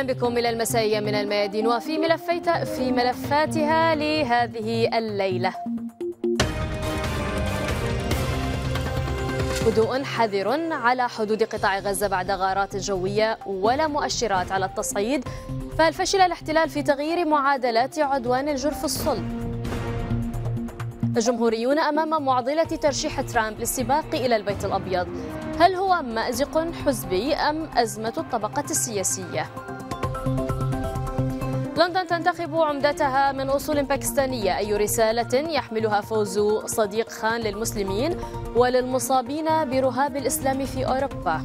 أهلا بكم إلى المسائيه من الميادين وفي ملفيت في ملفاتها لهذه الليلة. هدوء حذر على حدود قطاع غزة بعد غارات جوية ولا مؤشرات على التصعيد فهل فشل الاحتلال في تغيير معادلات عدوان الجرف الصلب؟ الجمهوريون أمام معضلة ترشيح ترامب للسباق إلى البيت الأبيض هل هو مأزق حزبي أم أزمة الطبقة السياسية لندن تنتخب عمدتها من أصول باكستانية. أي رسالة يحملها فوز صديق خان للمسلمين وللمصابين برهاب الإسلام في أوروبا.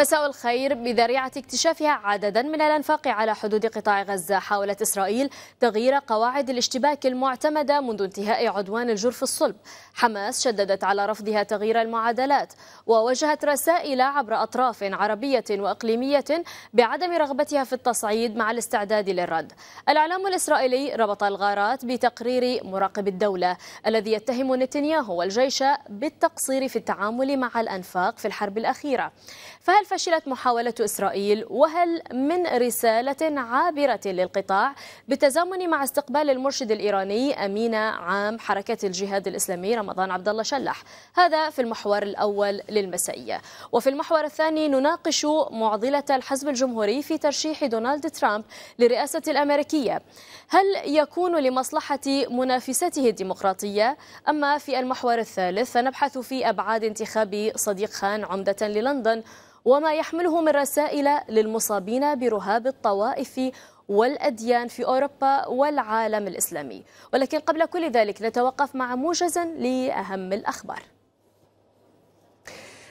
مساء الخير. بذريعة اكتشافها عددا من الأنفاق على حدود قطاع غزة حاولت إسرائيل تغيير قواعد الاشتباك المعتمدة منذ انتهاء عدوان الجرف الصلب. حماس شددت على رفضها تغيير المعادلات ووجهت رسائل عبر أطراف عربية وإقليمية بعدم رغبتها في التصعيد مع الاستعداد للرد. الإعلام الإسرائيلي ربط الغارات بتقرير مراقب الدولة الذي يتهم نتنياهو والجيش بالتقصير في التعامل مع الأنفاق في الحرب الأخيرة. فهل فشلت محاولة إسرائيل؟ وهل من رسالة عابرة للقطاع؟ بالتزامن مع استقبال المرشد الإيراني أمين عام حركة الجهاد الإسلامي رمضان عبد الله شلح هذا في المحور الأول للمسائية وفي المحور الثاني نناقش معضلة الحزب الجمهوري في ترشيح دونالد ترامب للرئاسة الأمريكية. هل يكون لمصلحة منافسته الديمقراطية؟ أما في المحور الثالث فنبحث في أبعاد انتخاب صديق خان عمدة للندن. وما يحمله من رسائل للمصابين برهاب الطوائف والأديان في أوروبا والعالم الإسلامي. ولكن قبل كل ذلك نتوقف مع موجزا لأهم الأخبار.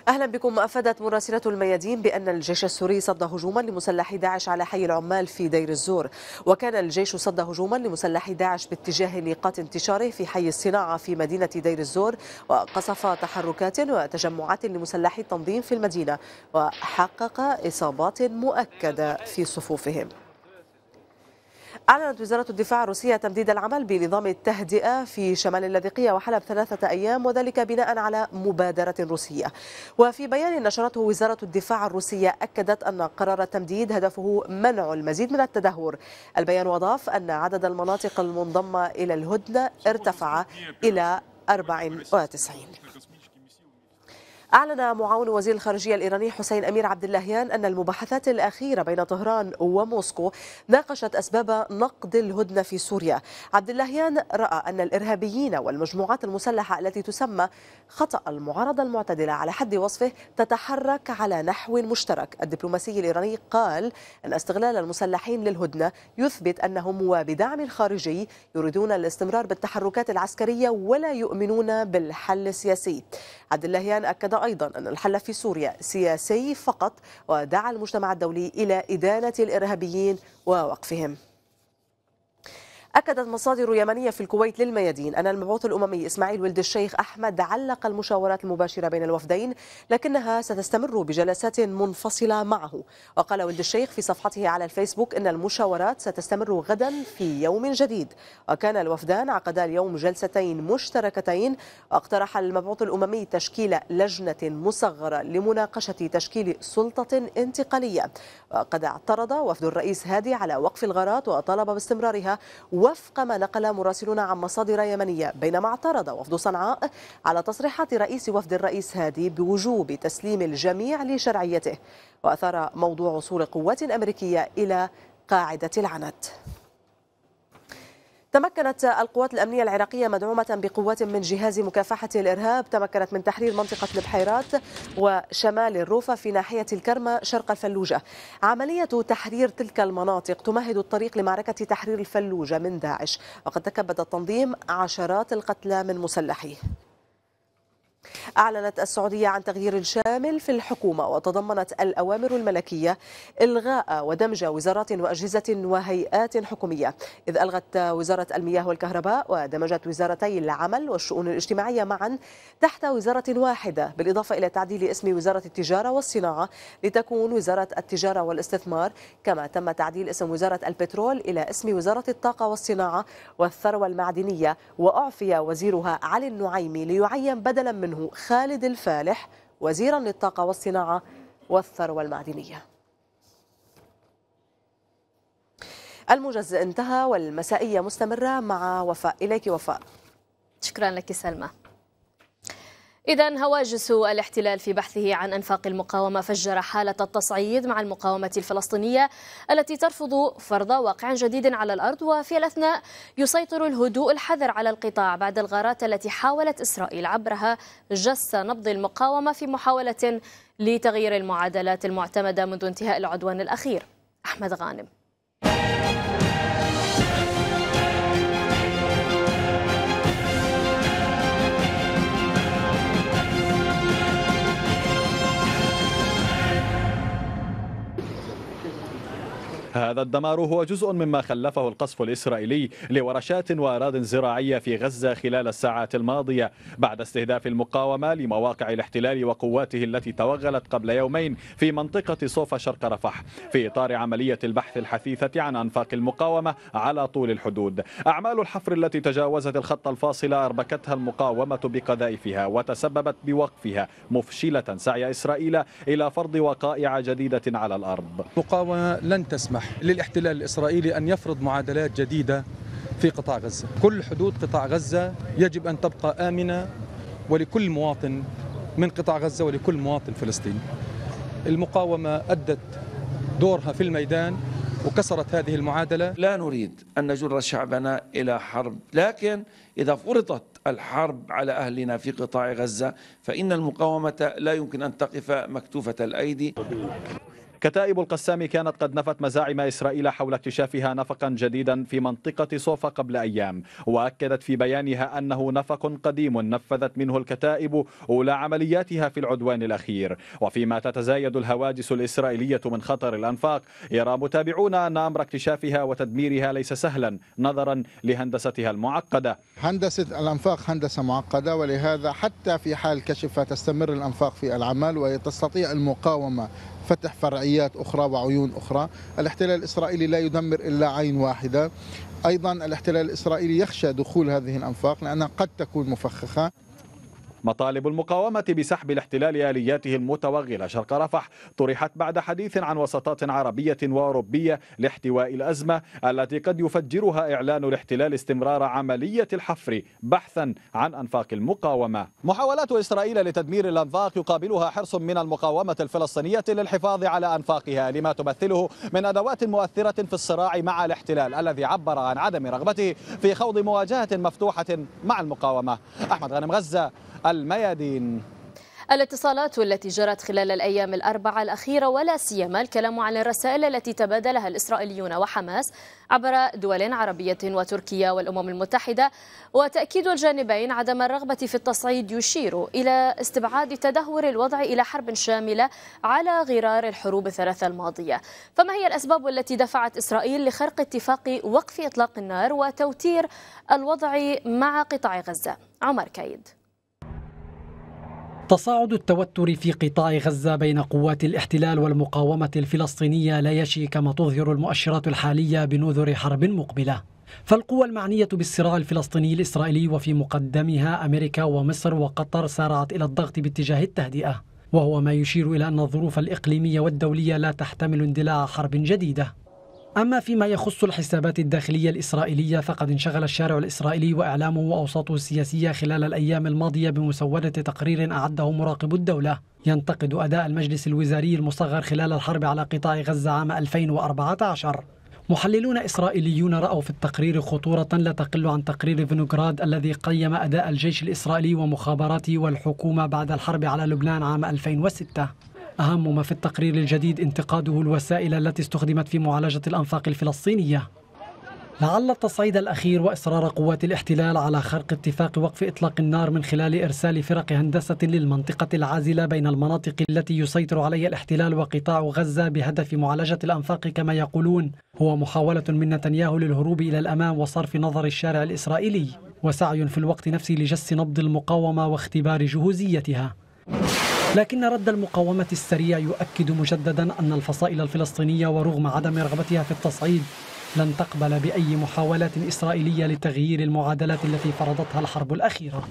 أهلا بكم. أفادت مراسلة الميادين بأن الجيش السوري صد هجوما لمسلحي داعش على حي العمال في دير الزور. وكان الجيش صد هجوما لمسلحي داعش باتجاه نقاط انتشاره في حي الصناعة في مدينة دير الزور وقصف تحركات وتجمعات لمسلحي التنظيم في المدينة وحقق إصابات مؤكدة في صفوفهم. أعلنت وزارة الدفاع الروسية تمديد العمل بنظام التهدئة في شمال اللاذقية وحلب ثلاثة أيام وذلك بناء على مبادرة روسية. وفي بيان نشرته وزارة الدفاع الروسية أكدت أن قرار التمديد هدفه منع المزيد من التدهور. البيان وأضاف أن عدد المناطق المنضمة إلى الهدنة ارتفع إلى 94 أعلن معاون وزير الخارجية الإيراني حسين أمير عبد اللهيان أن المباحثات الأخيرة بين طهران وموسكو ناقشت أسباب نقد الهدنة في سوريا. عبد اللهيان رأى أن الإرهابيين والمجموعات المسلحة التي تسمى خطأ المعارضة المعتدلة على حد وصفه تتحرك على نحو مشترك. الدبلوماسي الإيراني قال أن استغلال المسلحين للهدنة يثبت أنهم وبدعم خارجي يريدون الاستمرار بالتحركات العسكرية ولا يؤمنون بالحل السياسي. عبد اللهيان أكد أيضا أن الحل في سوريا سياسي فقط ودعا المجتمع الدولي إلى إدانة الإرهابيين ووقفهم. أكدت مصادر يمنية في الكويت للميادين أن المبعوث الأممي إسماعيل ولد الشيخ أحمد علق المشاورات المباشرة بين الوفدين لكنها ستستمر بجلسات منفصلة معه. وقال ولد الشيخ في صفحته على الفيسبوك أن المشاورات ستستمر غدا في يوم جديد. وكان الوفدان عقدا اليوم جلستين مشتركتين واقترح المبعوث الأممي تشكيل لجنة مصغرة لمناقشة تشكيل سلطة انتقالية. وقد اعترض وفد الرئيس هادي على وقف الغارات وطالب باستمرارها وفق ما نقل مراسلون عن مصادر يمنية بينما اعترض وفد صنعاء على تصريحات رئيس وفد الرئيس هادي بوجوب تسليم الجميع لشرعيته وأثار موضوع وصول قوات أمريكية إلى قاعدة العنت. تمكنت القوات الأمنية العراقية مدعومة بقوات من جهاز مكافحة الإرهاب. تمكنت من تحرير منطقة البحيرات وشمال الروفة في ناحية الكرمة شرق الفلوجة. عملية تحرير تلك المناطق تمهد الطريق لمعركة تحرير الفلوجة من داعش. وقد تكبد التنظيم عشرات القتلى من مسلحيه. أعلنت السعودية عن تغيير شامل في الحكومة وتضمنت الأوامر الملكية إلغاء ودمج وزارات وأجهزة وهيئات حكومية. إذ ألغت وزارة المياه والكهرباء ودمجت وزارتي العمل والشؤون الاجتماعية معا تحت وزارة واحدة بالإضافة إلى تعديل اسم وزارة التجارة والصناعة لتكون وزارة التجارة والاستثمار. كما تم تعديل اسم وزارة البترول إلى اسم وزارة الطاقة والصناعة والثروة المعدنية. وأعفي وزيرها علي النعيمي ليعين بدلا منه خالد الفالح وزيرا للطاقة والصناعة والثروة المعدنية. الموجز انتهى والمسائية مستمرة. مع وفاء إليك وفاء. شكرا لك سلمى. إذا هواجس الاحتلال في بحثه عن أنفاق المقاومة فجر حالة التصعيد مع المقاومة الفلسطينية التي ترفض فرض واقع جديد على الأرض وفي الأثناء يسيطر الهدوء الحذر على القطاع بعد الغارات التي حاولت إسرائيل عبرها جس نبض المقاومة في محاولة لتغيير المعادلات المعتمدة منذ انتهاء العدوان الأخير. أحمد غانم. هذا الدمار هو جزء مما خلفه القصف الإسرائيلي لورشات وأراض زراعية في غزة خلال الساعات الماضية بعد استهداف المقاومة لمواقع الاحتلال وقواته التي توغلت قبل يومين في منطقة صوفا شرق رفح في إطار عملية البحث الحثيثة عن أنفاق المقاومة على طول الحدود. أعمال الحفر التي تجاوزت الخط الفاصل أربكتها المقاومة بقذائفها وتسببت بوقفها مفشلة سعي إسرائيل إلى فرض وقائع جديدة على الأرض. المقاومة لن تسمح للاحتلال الإسرائيلي أن يفرض معادلات جديدة في قطاع غزة. كل حدود قطاع غزة يجب أن تبقى آمنة ولكل مواطن من قطاع غزة ولكل مواطن فلسطيني المقاومة أدت دورها في الميدان وكسرت هذه المعادلة. لا نريد أن نجر شعبنا إلى حرب لكن إذا فرضت الحرب على أهلنا في قطاع غزة فإن المقاومة لا يمكن أن تقف مكتوفة الأيدي. كتائب القسام كانت قد نفت مزاعم إسرائيل حول اكتشافها نفقا جديدا في منطقة صوفا قبل أيام وأكدت في بيانها أنه نفق قديم نفذت منه الكتائب أولى عملياتها في العدوان الأخير. وفيما تتزايد الهواجس الإسرائيلية من خطر الأنفاق يرى متابعون أن أمر اكتشافها وتدميرها ليس سهلا نظرا لهندستها المعقدة. هندسة الأنفاق هندسة معقدة ولهذا حتى في حال كشفها تستمر الأنفاق في العمل وتستطيع المقاومة فتح فرعيات أخرى وعيون أخرى. الاحتلال الإسرائيلي لا يدمر إلا عين واحدة. أيضا الاحتلال الإسرائيلي يخشى دخول هذه الأنفاق لأنها قد تكون مفخخة. مطالب المقاومة بسحب الاحتلال آلياته المتوغلة. شرق رفح طرحت بعد حديث عن وساطات عربية وأوروبية لاحتواء الأزمة التي قد يفجرها إعلان الاحتلال استمرار عملية الحفر بحثا عن أنفاق المقاومة. محاولات إسرائيل لتدمير الأنفاق يقابلها حرص من المقاومة الفلسطينية للحفاظ على أنفاقها لما تمثله من أدوات مؤثرة في الصراع مع الاحتلال الذي عبر عن عدم رغبته في خوض مواجهة مفتوحة مع المقاومة. أحمد غانم غزة. الميادين. الاتصالات التي جرت خلال الأيام الأربعة الأخيرة ولا سيما الكلام عن الرسائل التي تبادلها الإسرائيليون وحماس عبر دول عربية وتركيا والأمم المتحدة وتأكيد الجانبين عدم الرغبة في التصعيد يشير إلى استبعاد تدهور الوضع إلى حرب شاملة على غرار الحروب الثلاثة الماضية. فما هي الأسباب التي دفعت إسرائيل لخرق اتفاق وقف إطلاق النار وتوتير الوضع مع قطاع غزة؟ عمر كايد. تصاعد التوتر في قطاع غزة بين قوات الاحتلال والمقاومة الفلسطينية لا يشي كما تظهر المؤشرات الحالية بنذر حرب مقبلة. فالقوى المعنية بالصراع الفلسطيني الإسرائيلي وفي مقدمها أمريكا ومصر وقطر سارعت إلى الضغط باتجاه التهدئة. وهو ما يشير إلى أن الظروف الإقليمية والدولية لا تحتمل اندلاع حرب جديدة. أما فيما يخص الحسابات الداخلية الإسرائيلية فقد انشغل الشارع الإسرائيلي وإعلامه وأوساطه السياسية خلال الأيام الماضية بمسودة تقرير أعده مراقب الدولة. ينتقد أداء المجلس الوزاري المصغر خلال الحرب على قطاع غزة عام 2014 محللون إسرائيليون رأوا في التقرير خطورة لا تقل عن تقرير فينوغراد الذي قيم أداء الجيش الإسرائيلي ومخابراته والحكومة بعد الحرب على لبنان عام 2006 أهم ما في التقرير الجديد انتقاده الوسائل التي استخدمت في معالجة الأنفاق الفلسطينية. لعل التصعيد الأخير وإصرار قوات الاحتلال على خرق اتفاق وقف إطلاق النار من خلال إرسال فرق هندسة للمنطقة العازلة بين المناطق التي يسيطر عليها الاحتلال وقطاع غزة بهدف معالجة الأنفاق كما يقولون. هو محاولة من نتنياهو للهروب إلى الأمام وصرف نظر الشارع الإسرائيلي وسعي في الوقت نفسه لجس نبض المقاومة واختبار جهوزيتها. لكن رد المقاومة السريع يؤكد مجددا أن الفصائل الفلسطينية ورغم عدم رغبتها في التصعيد لن تقبل بأي محاولات إسرائيلية لتغيير المعادلات التي فرضتها الحرب الأخيرة.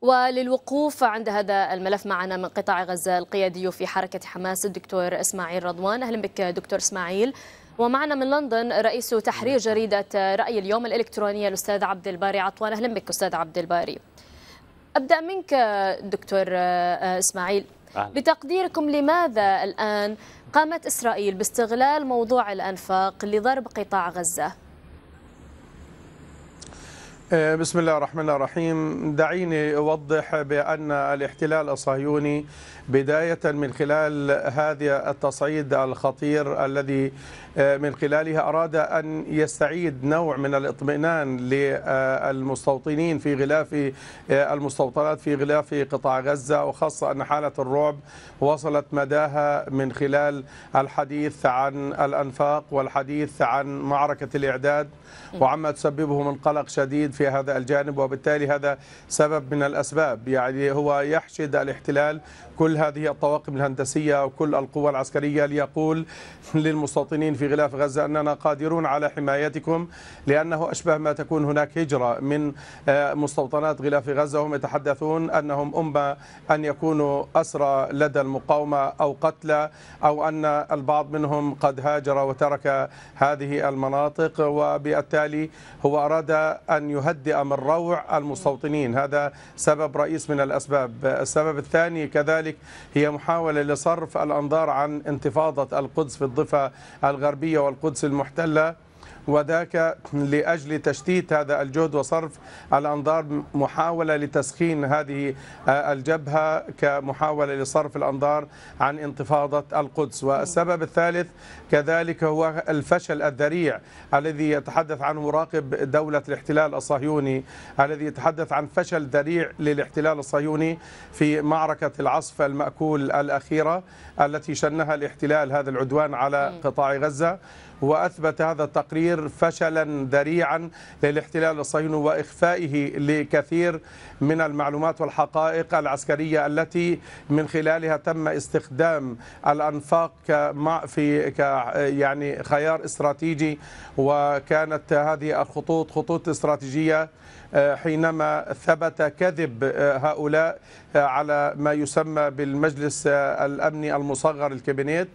وللوقوف عند هذا الملف معنا من قطاع غزة القيادي في حركة حماس الدكتور إسماعيل رضوان. أهلا بك دكتور إسماعيل. ومعنا من لندن رئيس تحرير جريدة رأي اليوم الإلكترونية الأستاذ عبد الباري عطوان. أهلا بك أستاذ عبد الباري. أبدأ منك دكتور إسماعيل أهلا. بتقديركم لماذا الآن قامت إسرائيل باستغلال موضوع الأنفاق لضرب قطاع غزة؟ آه، بسم الله الرحمن الرحيم دعيني أوضح بأن الاحتلال الصهيوني بداية من خلال هذا التصعيد الخطير الذي آه، من خلالها أراد أن يستعيد نوع من الاطمئنان للمستوطنين في غلاف آه، المستوطنات في غلاف قطاع غزة وخاصة أن حالة الرعب وصلت مداها من خلال الحديث عن الأنفاق والحديث عن معركة الإعداد. وعما تسببه من قلق شديد في هذا الجانب وبالتالي هذا سبب من الأسباب. يعني هو يحشد الاحتلال كل هذه الطواقم الهندسية وكل القوى العسكرية ليقول للمستوطنين في غلاف غزة أننا قادرون على حمايتكم لأنه أشبه ما تكون هناك هجرة من آه، مستوطنات غلاف غزة. وهم يتحدثون أنهم أمة أن يكونوا أسرى لدى المقاومة أو قتلى أو أن البعض منهم قد هاجر وترك هذه المناطق. وبالتالي هو أراد أن يهدئ من روع المستوطنين. هذا سبب رئيس من الأسباب. السبب الثاني كذلك هي محاولة لصرف الأنظار عن انتفاضة القدس في الضفة الغربية والقدس المحتلة. وذاك لأجل تشتيت هذا الجهد وصرف الأنظار محاولة لتسخين هذه الجبهة كمحاولة لصرف الأنظار عن انتفاضة القدس. والسبب الثالث كذلك هو الفشل الذريع الذي يتحدث عنه مراقب دولة الاحتلال الصهيوني الذي يتحدث عن فشل ذريع للاحتلال الصهيوني في معركة العصف المأكول الأخيرة التي شنها الاحتلال هذا العدوان على قطاع غزة. وأثبت هذا التقرير فشلا ذريعا للاحتلال الصهيوني وإخفائه لكثير من المعلومات والحقائق العسكرية التي من خلالها تم استخدام الأنفاق في ك يعني خيار استراتيجي وكانت هذه الخطوط خطوط استراتيجية آه، حينما ثبت كذب آه، هؤلاء آه، على ما يسمى بالمجلس الأمني المصغر الكابينيت.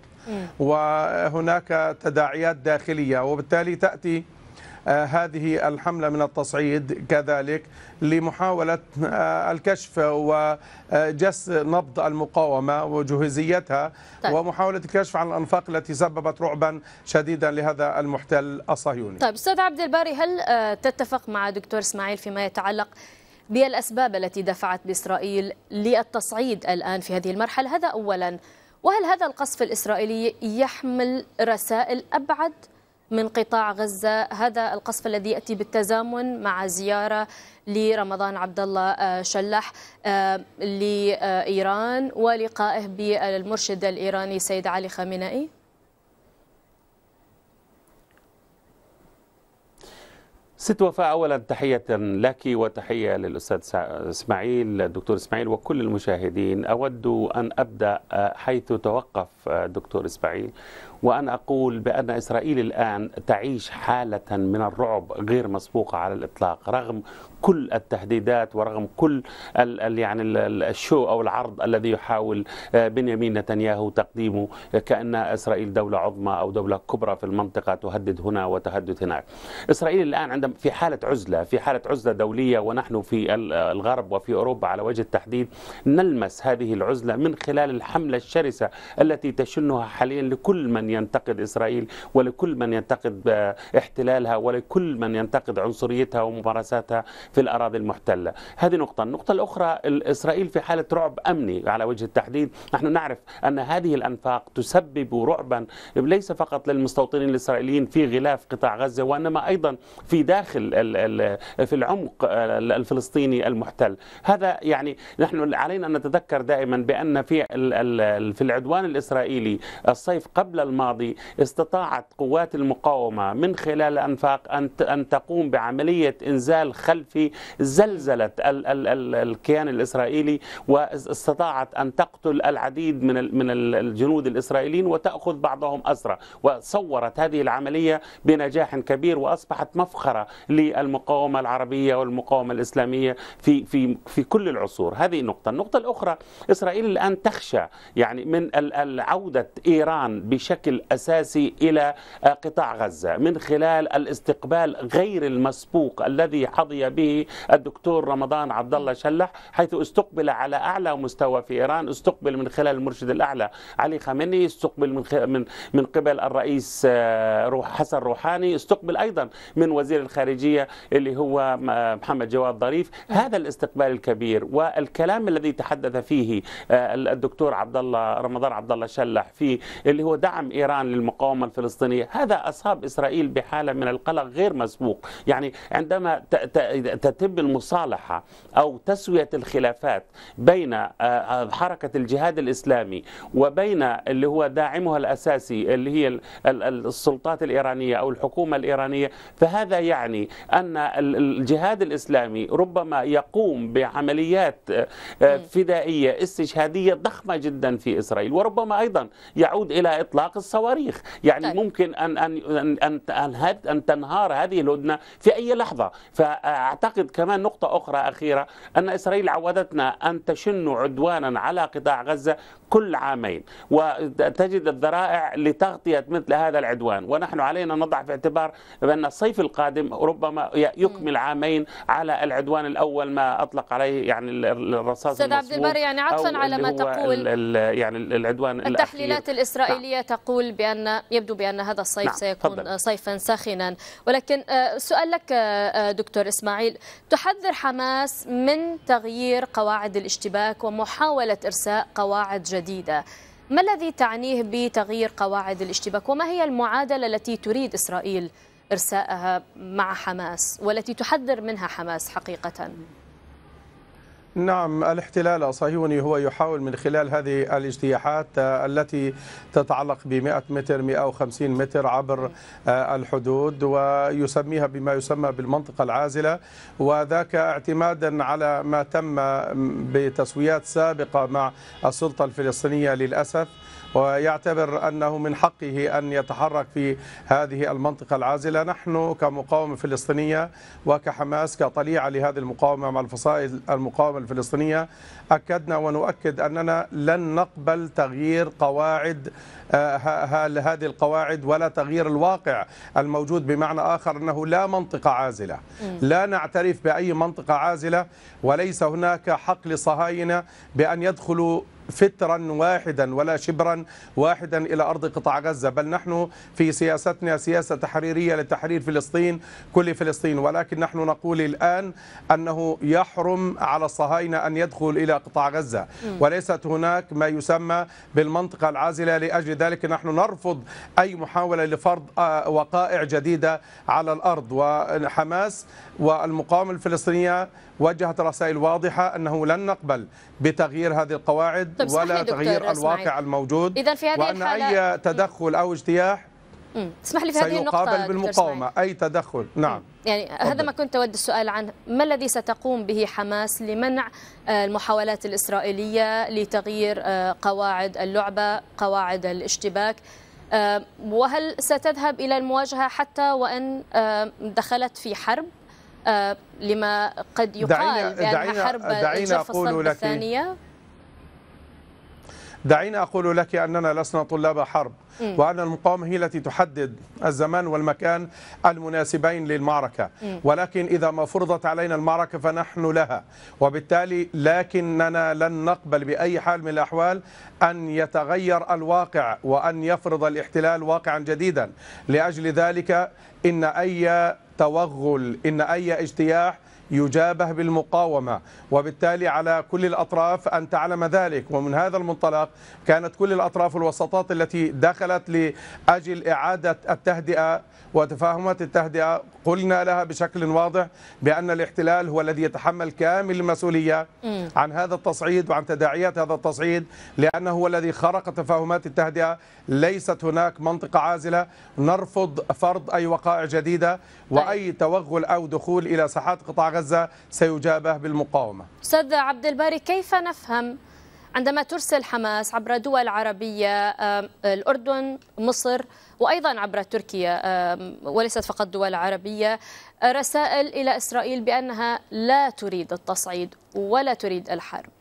وهناك تداعيات داخلية وبالتالي تأتي آه، هذه الحملة من التصعيد كذلك لمحاولة آه، الكشف وجس نبض المقاومة وجهزيتها طيب. ومحاولة الكشف عن الأنفاق التي سببت رعبا شديدا لهذا المحتل الصهيوني. طيب أستاذ عبد الباري هل آه، تتفق مع دكتور إسماعيل فيما يتعلق بالأسباب التي دفعت بإسرائيل للتصعيد الآن في هذه المرحلة؟ هذا أولا. وهل هذا القصف الإسرائيلي يحمل رسائل أبعد من قطاع غزة؟ هذا القصف الذي يأتي بالتزامن مع زيارة لرمضان عبد الله آه، شلح آه، لإيران ولقائه بالمرشد الإيراني سيد علي خامنئي. ست وفاء اولا تحية لك وتحية للأستاذ إسماعيل الدكتور إسماعيل وكل المشاهدين. أود أن أبدأ آه، حيث توقف دكتور إسماعيل وأنا أقول بأن إسرائيل الآن تعيش حالة من الرعب غير مسبوقة على الإطلاق رغم كل التهديدات ورغم كل ال يعني الشو أو العرض الذي يحاول آه، بنيامين نتنياهو تقديمه كأن إسرائيل دولة عظمى أو دولة كبرى في المنطقة تهدد هنا وتهدد هناك. إسرائيل الآن عندما في حالة عزلة في حالة عزلة دولية ونحن في الغرب وفي أوروبا على وجه التحديد نلمس هذه العزلة من خلال الحملة الشرسة التي تشنها حاليا لكل من ينتقد إسرائيل ولكل من ينتقد احتلالها ولكل من ينتقد عنصريتها وممارساتها. في الأراضي المحتلة. هذه نقطة. النقطة الأخرى إسرائيل في حالة رعب أمني على وجه التحديد. نحن نعرف أن هذه الأنفاق تسبب رعبا ليس فقط للمستوطنين الإسرائيليين في غلاف قطاع غزة وإنما أيضا في داخل في العمق الفلسطيني المحتل. هذا يعني نحن علينا أن نتذكر دائما بأن في في العدوان الإسرائيلي الصيف قبل الماضي استطاعت قوات المقاومة من خلال الأنفاق أن أن تقوم بعملية إنزال خلفي زلزلت ال ال ال الكيان الإسرائيلي واستطاعت أن تقتل العديد من من الجنود الإسرائيليين وتأخذ بعضهم أسرى. وصورت هذه العملية بنجاح كبير وأصبحت مفخرة للمقاومة العربية والمقاومة الإسلامية في في في كل العصور. هذه نقطة. النقطة الأخرى إسرائيل الآن تخشى يعني من عودة إيران بشكل أساسي إلى قطاع غزة من خلال الاستقبال غير المسبوق الذي حظي به الدكتور رمضان عبد الله شلح حيث استقبل على أعلى مستوى في إيران استقبل من خلال المرشد الأعلى علي خامنئي استقبل من من من قبل الرئيس آه، حسن روحاني استقبل أيضا من وزير الخارجية اللي هو محمد جواد ظريف. هذا الاستقبال الكبير والكلام الذي تحدث فيه آه، الدكتور عبد الله رمضان عبد الله شلح في اللي هو دعم إيران للمقاومة الفلسطينية هذا أصاب إسرائيل بحالة من القلق غير مسبوق. يعني عندما تتم المصالحة أو تسوية الخلافات بين آه، آه، حركة الجهاد الإسلامي وبين اللي هو داعمها الأساسي اللي هي السلطات الإيرانية أو الحكومة الإيرانية. فهذا يعني أن الجهاد الإسلامي ربما يقوم بعمليات فدائية استشهادية ضخمة جدا في إسرائيل وربما أيضا يعود إلى إطلاق الصواريخ. يعني طيب. ممكن أن أن أن أن, أن تنهار هذه الهدنة في أي لحظة. فاعتقد كمان نقطة أخرى أخيرة أن إسرائيل عودتنا أن تشن عدوانا على قطاع غزة كل عامين وتجد الذرائع لتغطية مثل هذا العدوان ونحن علينا نضع في اعتبار بأن الصيف القادم ربما يكمل عامين على العدوان الأول ما أطلق عليه يعني الرصاص أستاذ عبد البر يعني عطفا على ما تقول ال ال يعني العدوان التحليلات الإسرائيلية نعم. تقول بان يبدو بأن هذا الصيف نعم. سيكون فضل. صيفا ساخنا ولكن آه، سؤال لك آه، دكتور تحذر حماس من تغيير قواعد الاشتباك ومحاولة إرساء قواعد جديدة. ما الذي تعنيه بتغيير قواعد الاشتباك؟ وما هي المعادلة التي تريد إسرائيل إرساءها مع حماس والتي تحذر منها حماس حقيقة؟ نعم الاحتلال الصهيوني هو يحاول من خلال هذه الاجتياحات التي تتعلق ب 100 متر 150 متر عبر الحدود ويسميها بما يسمى بالمنطقة العازلة وذاك اعتمادا على ما تم بتسويات سابقة مع السلطة الفلسطينية للأسف. ويعتبر أنه من حقه أن يتحرك في هذه المنطقة العازلة. نحن كمقاومة فلسطينية وكحماس كطليعة لهذه المقاومة مع الفصائل المقاومة الفلسطينية أكدنا ونؤكد أننا لن نقبل تغيير قواعد آه، هذه القواعد ولا تغيير الواقع الموجود بمعنى آخر أنه لا منطقة عازلة. لا نعترف بأي منطقة عازلة وليس هناك حق لصهاينة بأن يدخلوا فترا واحدا ولا شبرا واحدا إلى أرض قطاع غزة بل نحن في سياستنا سياسة تحريرية لتحرير فلسطين كل فلسطين. ولكن نحن نقول الآن أنه يحرم على الصهاينة أن يدخل إلى قطاع غزة. وليست هناك ما يسمى بالمنطقة العازلة لأجل ذلك نحن نرفض أي محاولة لفرض آه، وقائع جديدة على الأرض. وحماس والمقاومة الفلسطينية وجهت رسائل واضحة أنه لن نقبل بتغيير هذه القواعد. طيب ولا تغيير الواقع الموجود إذا في هذه وأن الحالة... أي تدخل أو اجتياح اسمح لي في هذه النقطة سيقابل بالمقاومة. أي تدخل؟ نعم. يعني هذا ما كنت أود السؤال عنه. ما الذي ستقوم به حماس لمنع آه، المحاولات الإسرائيلية لتغيير آه، قواعد اللعبة قواعد الاشتباك؟ آه، وهل ستذهب إلى المواجهة حتى وأن دخلت في حرب؟ لما قد يقال بأنها حرب الجرف الصلب الثانية؟ دعينا أقول لك أننا لسنا طلاب حرب وأن المقاومة هي التي تحدد الزمان والمكان المناسبين للمعركة. ولكن إذا ما فرضت علينا المعركة فنحن لها. وبالتالي لكننا لن نقبل بأي حال من الأحوال أن يتغير الواقع وأن يفرض الاحتلال واقعا جديدا. لأجل ذلك إن أي توغل إن أي اجتياح يجابه بالمقاومة وبالتالي على كل الأطراف أن تعلم ذلك. ومن هذا المنطلق كانت كل الأطراف والوساطات التي دخلت لأجل إعادة التهدئة وتفاهمات التهدئة قلنا لها بشكل واضح بأن الاحتلال هو الذي يتحمل كامل المسؤولية عن هذا التصعيد وعن تداعيات هذا التصعيد لأنه هو الذي خرق تفاهمات التهدئة. ليست هناك منطقة عازلة. نرفض فرض أي وقائع جديدة وأي توغل أو دخول إلى ساحات قطاع غزة سيجابه بالمقاومة. أستاذ عبد الباري كيف نفهم عندما ترسل حماس عبر دول عربية الأردن مصر وأيضا عبر تركيا وليست فقط دول عربية رسائل إلى إسرائيل بأنها لا تريد التصعيد ولا تريد الحرب.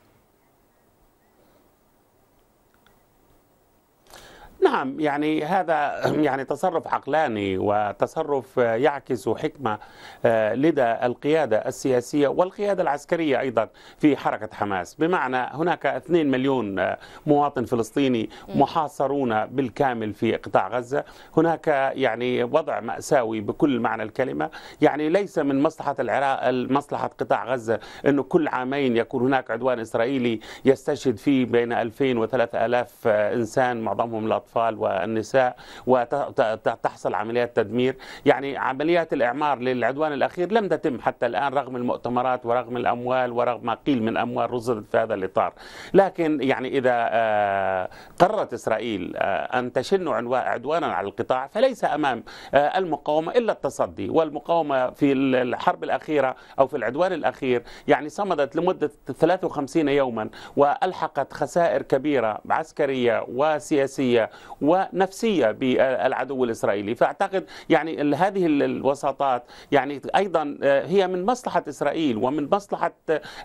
نعم يعني هذا يعني تصرف عقلاني وتصرف يعكس حكمة آه، لدى القيادة السياسية والقيادة العسكرية أيضا في حركة حماس. بمعنى هناك 2 مليون آه، مواطن فلسطيني محاصرون بالكامل في قطاع غزة. هناك يعني وضع مأساوي بكل معنى الكلمة. يعني ليس من مصلحة العراق مصلحة قطاع غزة أنه كل عامين يكون هناك عدوان إسرائيلي يستشهد فيه بين 2000 و 3000 إنسان معظمهم الأطفال الأطفال والنساء وتحصل عمليات تدمير. يعني عمليات الإعمار للعدوان الأخير لم تتم حتى الآن رغم المؤتمرات ورغم الأموال ورغم ما قيل من أموال رصدت في هذا الإطار. لكن يعني إذا آه، قررت إسرائيل آه، أن تشن عدوانا على القطاع فليس أمام آه، المقاومة إلا التصدي. والمقاومة في الحرب الأخيرة أو في العدوان الأخير يعني صمدت لمدة 53 يوما وألحقت خسائر كبيرة عسكرية وسياسية ونفسية بالعدو الإسرائيلي. فأعتقد يعني هذه الوساطات يعني أيضا آه، هي من مصلحة إسرائيل ومن مصلحة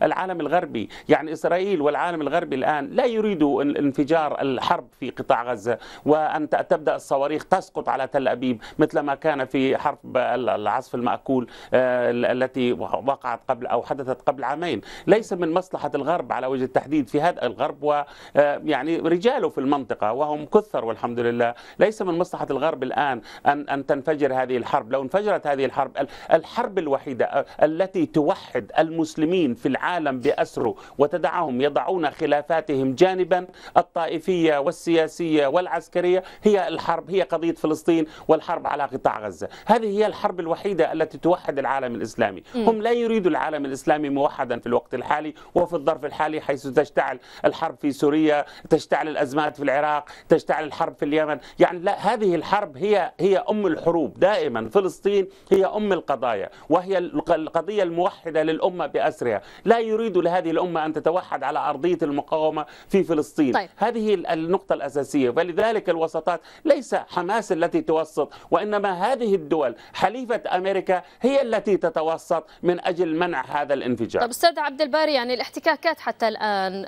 العالم الغربي. يعني إسرائيل والعالم الغربي الآن لا يريدوا انفجار الحرب في قطاع غزة وأن تبدأ الصواريخ تسقط على تل أبيب مثل ما كان في حرب العصف المأكول آه، التي وقعت قبل أو حدثت قبل عامين. ليس من مصلحة الغرب على وجه التحديد في هذا الغرب ويعني آه، رجاله في المنطقة وهم كثر والحمد لله. ليس من مصلحة الغرب الآن أن أن تنفجر هذه الحرب. لو انفجرت هذه الحرب الحرب الوحيدة التي توحد المسلمين في العالم بأسره وتدعهم يضعون خلافاتهم جانبا الطائفية والسياسية والعسكرية هي الحرب هي قضية فلسطين والحرب على قطاع غزة. هذه هي الحرب الوحيدة التي توحد العالم الإسلامي. هم لا يريدوا العالم الإسلامي موحدا في الوقت الحالي وفي الظرف الحالي حيث تشتعل الحرب في سوريا تشتعل الأزمات في العراق تشتعل الحرب في اليمن. يعني لا هذه الحرب هي هي أم الحروب دائما. فلسطين هي أم القضايا وهي القضية الموحدة للأمة بأسرها. لا يريد لهذه الأمة أن تتوحد على أرضية المقاومة في فلسطين. طيب. هذه النقطة الأساسية. فلذلك الوسطات ليس حماس التي توسط وإنما هذه الدول حليفة أمريكا هي التي تتوسط من أجل منع هذا الانفجار. طب أستاذ عبد الباري يعني الاحتكاكات حتى الآن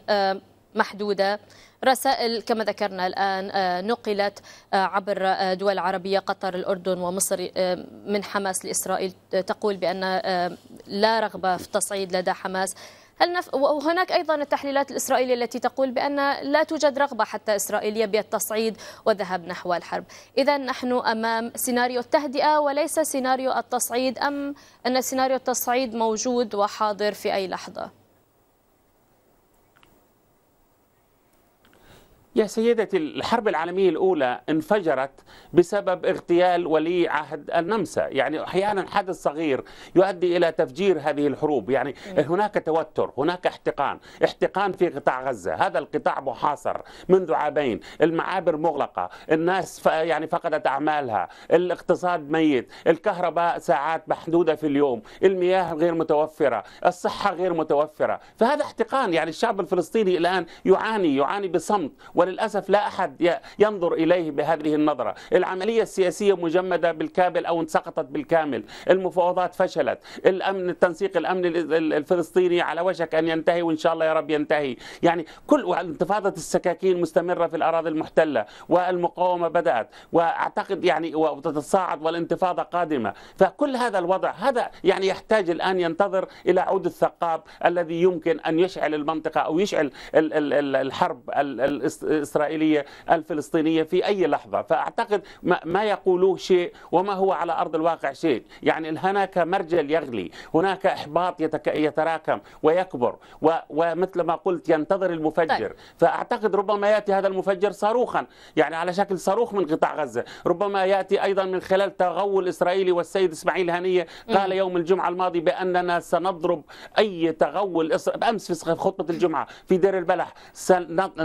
محدودة. رسائل كما ذكرنا الآن آه، نقلت آه، عبر آه، دول عربية قطر الأردن ومصر من حماس لإسرائيل. تقول بأن لا رغبة في التصعيد لدى حماس. هل نف... وهناك أيضا التحليلات الإسرائيلية التي تقول بأن لا توجد رغبة حتى إسرائيلية بالتصعيد والذهاب نحو الحرب. إذا نحن أمام سيناريو التهدئة وليس سيناريو التصعيد أم أن سيناريو التصعيد موجود وحاضر في أي لحظة؟ يا سيدتي الحرب العالمية الأولى انفجرت بسبب اغتيال ولي عهد النمسا. يعني أحيانا حدث صغير يؤدي إلى تفجير هذه الحروب. يعني هناك توتر هناك احتقان احتقان في قطاع غزة. هذا القطاع محاصر منذ عامين. المعابر مغلقة الناس يعني فقدت أعمالها الاقتصاد ميت الكهرباء ساعات محدودة في اليوم المياه غير متوفرة الصحة غير متوفرة. فهذا احتقان. يعني الشعب الفلسطيني الآن يعاني يعاني بصمت وللأسف لا أحد ينظر إليه بهذه النظرة. العملية السياسية مجمدة بالكامل أو سقطت بالكامل. المفاوضات فشلت. الأمن التنسيق الأمني الفلسطيني على وشك أن ينتهي وإن شاء الله يا رب ينتهي. يعني كل انتفاضة السكاكين مستمرة في الأراضي المحتلة والمقاومة بدأت. وأعتقد يعني وتتصاعد والانتفاضة قادمة. فكل هذا الوضع هذا يعني يحتاج الآن ينتظر إلى عود الثقاب الذي يمكن أن يشعل المنطقة أو يشعل الحرب الإسرائيلية الفلسطينية في أي لحظة. فأعتقد ما يقولوه شيء وما هو على أرض الواقع شيء. يعني هناك مرجل يغلي هناك إحباط يتراكم ويكبر ومثل ما قلت ينتظر المفجر. طيب. فأعتقد ربما يأتي هذا المفجر صاروخا يعني على شكل صاروخ من قطاع غزة. ربما يأتي أيضا من خلال تغول إسرائيلي والسيد إسماعيل هنية. قال يوم الجمعة الماضي بأننا سنضرب أي تغول أمس في خطبة الجمعة في دير البلح.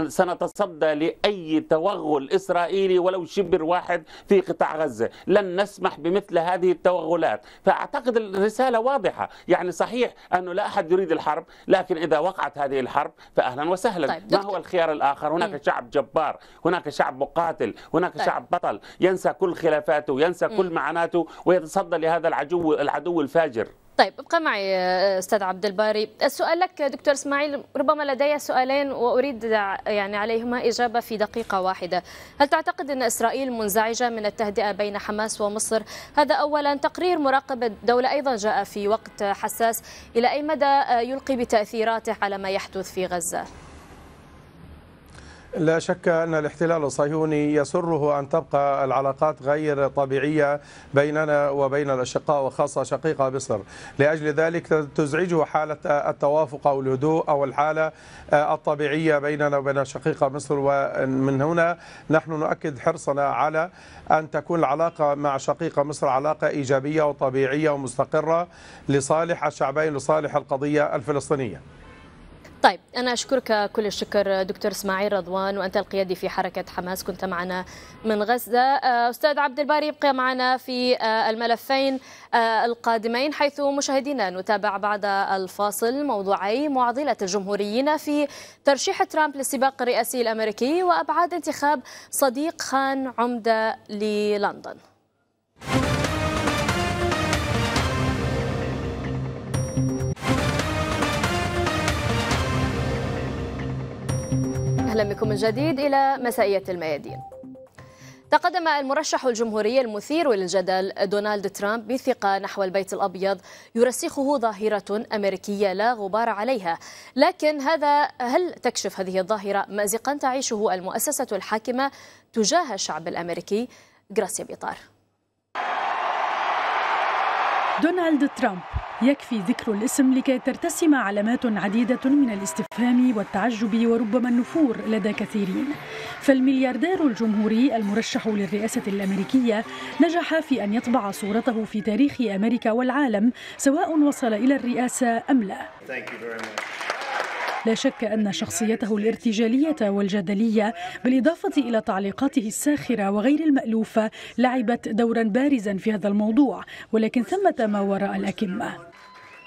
سنتصدى لأي توغل إسرائيلي ولو شبر واحد في قطاع غزة. لن نسمح بمثل هذه التوغلات. فأعتقد الرسالة واضحة. يعني صحيح أنه لا أحد يريد الحرب لكن إذا وقعت هذه الحرب فأهلا وسهلا. طيب ما هو الخيار الآخر؟ هناك م. شعب جبار هناك شعب مقاتل هناك طيب. شعب بطل. ينسى كل خلافاته ينسى م. كل معاناته ويتصدى لهذا العدو العدو الفاجر. طيب ابقى معي أستاذ عبد الباري. السؤال لك دكتور إسماعيل ربما لدي سؤالين وأريد يعني عليهما إجابة في دقيقة واحدة. هل تعتقد أن إسرائيل منزعجة من التهدئة بين حماس ومصر؟ هذا اولا. تقرير مراقب الدولة أيضا جاء في وقت حساس. إلى أي مدى يلقي بتأثيراته على ما يحدث في غزة؟ لا شك أن الاحتلال الصهيوني يسره أن تبقى العلاقات غير طبيعية بيننا وبين الأشقاء وخاصة شقيقة مصر. لأجل ذلك تزعجه حالة التوافق أو الهدوء أو الحالة الطبيعية بيننا وبين شقيقة مصر. ومن هنا نحن نؤكد حرصنا على أن تكون العلاقة مع شقيقة مصر علاقة إيجابية وطبيعية ومستقرة لصالح الشعبين لصالح القضية الفلسطينية. طيب أنا أشكرك كل الشكر دكتور إسماعيل رضوان وأنت القيادي في حركة حماس كنت معنا من غزة. أستاذ عبد الباري يبقى معنا في الملفين القادمين حيث مشاهدينا نتابع بعد الفاصل موضوعي معضلة الجمهوريين في ترشيح ترامب للسباق الرئاسي الأمريكي وأبعاد انتخاب صديق خان عمدة للندن. أهلا بكم من جديد إلى مسائية الميادين. تقدم المرشح الجمهوري المثير للجدل دونالد ترامب بثقة نحو البيت الأبيض يرسخه ظاهرة أمريكية لا غبار عليها. لكن هذا هل تكشف هذه الظاهرة مأزقا تعيشه المؤسسة الحاكمة تجاه الشعب الأمريكي؟ جراسيا بيطار. دونالد ترامب. يكفي ذكر الاسم لكي ترتسم علامات عديدة من الاستفهام والتعجب وربما النفور لدى كثيرين. فالملياردير الجمهوري المرشح للرئاسة الأمريكية نجح في أن يطبع صورته في تاريخ أمريكا والعالم سواء وصل إلى الرئاسة أم لا. لا شك أن شخصيته الارتجالية والجدلية بالإضافة إلى تعليقاته الساخرة وغير المألوفة لعبت دورا بارزا في هذا الموضوع ولكن ثمة ما وراء الأكمة.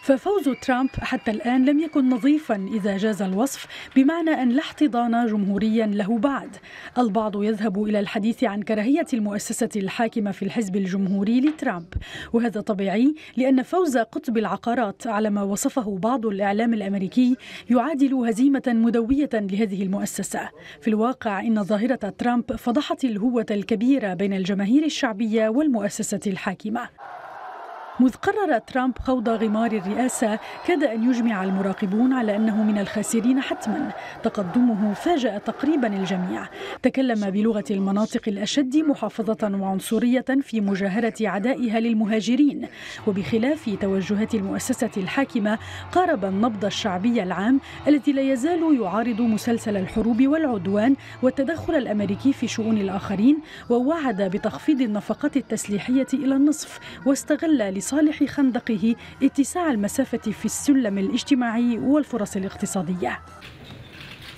ففوز ترامب حتى الآن لم يكن نظيفا إذا جاز الوصف بمعنى أن لا احتضان جمهوريا له بعد. البعض يذهب إلى الحديث عن كراهية المؤسسة الحاكمة في الحزب الجمهوري لترامب. وهذا طبيعي لأن فوز قطب العقارات على ما وصفه بعض الإعلام الأمريكي يعادل هزيمة مدوية لهذه المؤسسة. في الواقع إن ظاهرة ترامب فضحت الهوة الكبيرة بين الجماهير الشعبية والمؤسسة الحاكمة. مذ قرر ترامب خوض غمار الرئاسة كاد أن يجمع المراقبون على أنه من الخاسرين حتما. تقدمه فاجأ تقريبا الجميع. تكلم بلغة المناطق الأشد محافظة وعنصرية في مجاهرة عدائها للمهاجرين. وبخلاف توجهات المؤسسة الحاكمة قارب النبض الشعبي العام الذي لا يزال يعارض مسلسل الحروب والعدوان والتدخل الأمريكي في شؤون الآخرين ووعد بتخفيض النفقات التسليحية إلى النصف واستغل لصالح خندقه اتساع المسافة في السلم الاجتماعي والفرص الاقتصادية.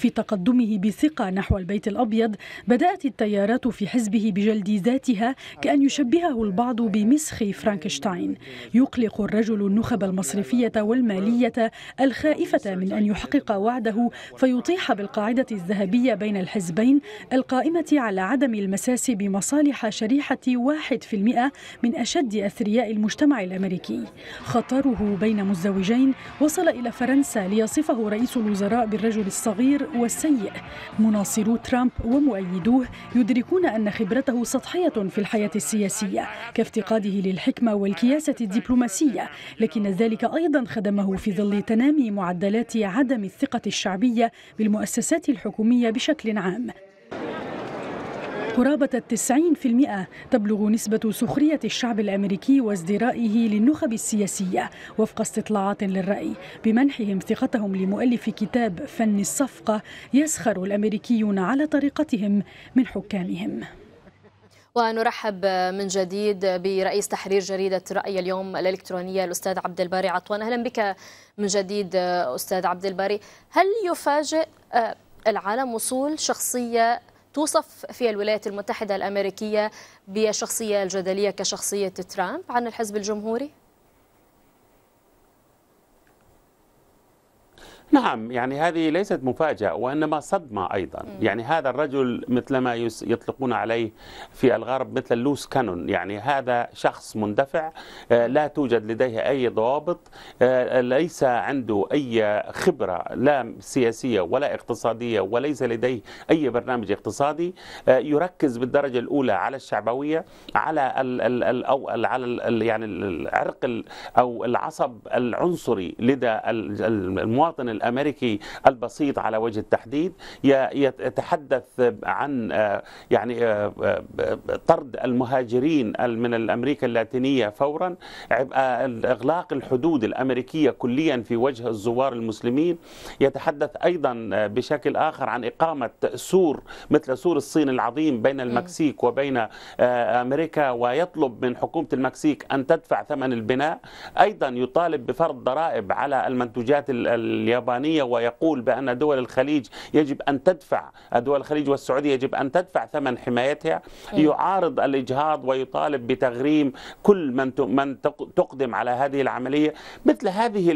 في تقدمه بثقة نحو البيت الأبيض بدأت التيارات في حزبه بجلد ذاتها كأن يشبهه البعض بمسخ فرانكشتاين. يقلق الرجل النخب المصرفية والمالية الخائفة من أن يحقق وعده فيطيح بالقاعدة الذهبية بين الحزبين القائمة على عدم المساس بمصالح شريحة واحد في المئة من أشد أثرياء المجتمع الأمريكي. خطره بين مزدوجين وصل إلى فرنسا ليصفه رئيس الوزراء بالرجل الصغير والسيء. مناصرو ترامب ومؤيدوه يدركون أن خبرته سطحية في الحياة السياسية كافتقاده للحكمة والكياسة الدبلوماسية. لكن ذلك أيضا خدمه في ظل تنامي معدلات عدم الثقة الشعبية بالمؤسسات الحكومية بشكل عام. قرابة التسعين في المئة تبلغ نسبة سخرية الشعب الأمريكي وازدرائه للنخب السياسية وفق استطلاعات للرأي بمنحهم ثقتهم لمؤلف كتاب فن الصفقة يسخر الأمريكيون على طريقتهم من حكامهم. ونرحب من جديد برئيس تحرير جريدة رأي اليوم الإلكترونية الأستاذ عبد الباري عطوان. أهلا بك من جديد أستاذ عبد الباري. هل يفاجئ العالم وصول شخصية توصف في الولايات المتحدة الأمريكية بالشخصية الجدلية كشخصية ترامب عن الحزب الجمهوري؟ نعم يعني هذه ليست مفاجأة وإنما صدمة أيضا. يعني هذا الرجل مثل ما يطلقون عليه في الغرب مثل اللوس كانون. يعني هذا شخص مندفع آه، لا توجد لديه أي ضوابط آه، ليس عنده أي خبرة لا سياسية ولا اقتصادية وليس لديه أي برنامج اقتصادي. آه، يركز بالدرجة الأولى على الشعبوية على ال ال ال أو على ال يعني العرق أو العصب العنصري لدى المواطن الأمريكي البسيط على وجه التحديد يتحدث عن آه، يعني آه، آه، طرد المهاجرين من أمريكا اللاتينية فورا. اغلاق الحدود الأمريكية كليا في وجه الزوار المسلمين. يتحدث أيضا بشكل آخر عن إقامة سور مثل سور الصين العظيم بين المكسيك وبين أمريكا ويطلب من حكومة المكسيك أن تدفع ثمن البناء. أيضا يطالب بفرض ضرائب على المنتوجات اليابانية. اليابانية ويقول بأن دول الخليج يجب أن تدفع دول الخليج والسعودية يجب أن تدفع ثمن حمايتها يعارض الإجهاض ويطالب بتغريم كل من من تقدم على هذه العملية. مثل هذه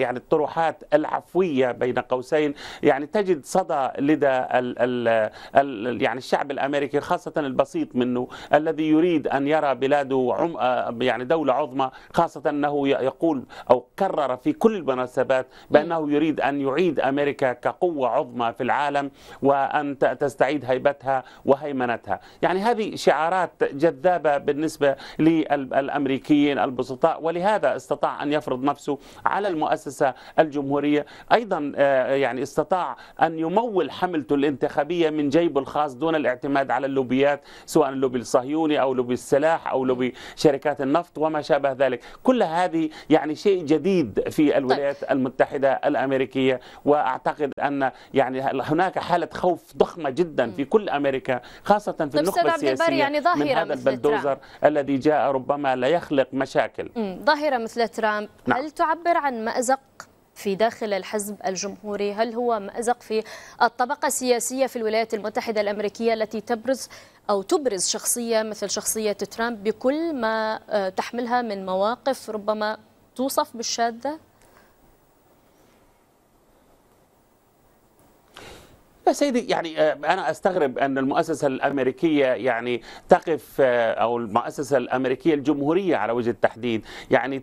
يعني الطروحات العفوية بين قوسين يعني تجد صدى لدى ال ال ال يعني الشعب الأمريكي خاصة البسيط منه الذي يريد أن يرى بلاده عم يعني دولة عظمى خاصة أنه يقول أو كرر في كل المناسبات بأنه يريد يريد أن يعيد أمريكا كقوة عظمى في العالم وأن تستعيد هيبتها وهيمنتها. يعني هذه شعارات جذابة بالنسبة للأمريكيين البسطاء ولهذا استطاع أن يفرض نفسه على المؤسسة الجمهورية. أيضا آه، يعني استطاع أن يمول حملته الانتخابية من جيبه الخاص دون الاعتماد على اللوبيات سواء اللوبي الصهيوني أو لوبي السلاح أو لوبي شركات النفط وما شابه ذلك. كل هذه يعني شيء جديد في الولايات طيب. المتحدة الأمريكية. الامريكيه وأعتقد أن يعني هناك حالة خوف ضخمة جدا في كل أمريكا خاصة في طيب النخبة السياسية يعني ظاهرة من هذا البلدوزر الذي جاء ربما لا يخلق مشاكل. ظاهرة مثل ترامب نعم. هل تعبر عن مأزق في داخل الحزب الجمهوري؟ هل هو مأزق في الطبقة السياسية في الولايات المتحدة الأمريكية التي تبرز أو تبرز شخصية مثل شخصية ترامب بكل ما آه، تحملها من مواقف ربما توصف بالشاذة؟ يا سيدي يعني آه، أنا أستغرب أن المؤسسة الأمريكية يعني تقف آه، أو المؤسسة الأمريكية الجمهورية على وجه التحديد. يعني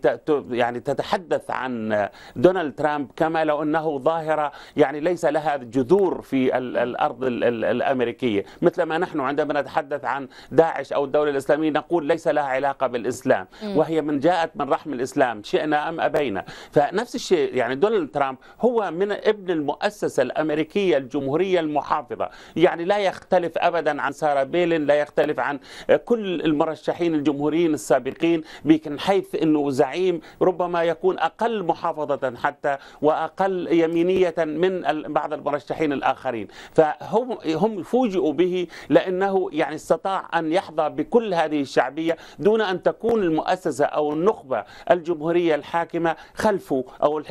يعني تتحدث عن دونالد ترامب كما لو أنه ظاهرة يعني ليس لها جذور في الأرض الأمريكية. مثل ما نحن عندما نتحدث عن داعش أو الدولة الإسلامية نقول ليس لها علاقة بالإسلام. وهي من جاءت من رحم الإسلام شئنا أم أبينا. فنفس الشيء يعني دونالد ترامب هو من ابن المؤسسة الأمريكية الجمهورية الجمهورية المحافظة. يعني لا يختلف أبدا عن سارة بيلين لا يختلف عن كل المرشحين الجمهوريين السابقين من حيث أنه زعيم ربما يكون أقل محافظة حتى وأقل يمينية من بعض المرشحين الآخرين. فهم هم فوجئوا به لأنه يعني استطاع أن يحظى بكل هذه الشعبية دون أن تكون المؤسسة أو النخبة الجمهورية الحاكمة خلفه أو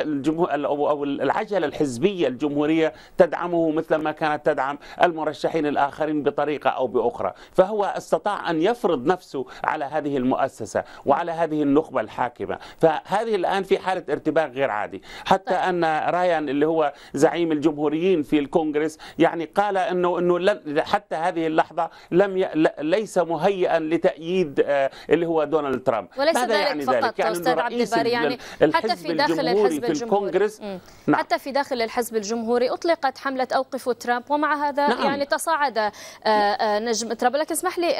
أو العجلة الحزبية الجمهورية تدعمه مثل ما كانت تدعم المرشحين الآخرين بطريقة أو بأخرى. فهو استطاع أن يفرض نفسه على هذه المؤسسة وعلى هذه النخبة الحاكمة. فهذه الآن في حالة ارتباك غير عادي. حتى طيب. أن رايان اللي هو زعيم الجمهوريين في الكونغرس يعني قال أنه أنه حتى هذه اللحظة لم ي... ليس مهيئا لتأييد آه، اللي هو دونالد ترامب. وليس ذلك يعني فقط ذلك يعني أستاذ عبد الباري يعني حتى في داخل الحزب الجمهوري. في الكونغرس نعم. حتى في داخل الحزب الجمهوري أطلقت حملة أوقفوا ترامب ومع هذا نعم. يعني تصاعد آه، آه، نجم ترامب. لكن اسمح لي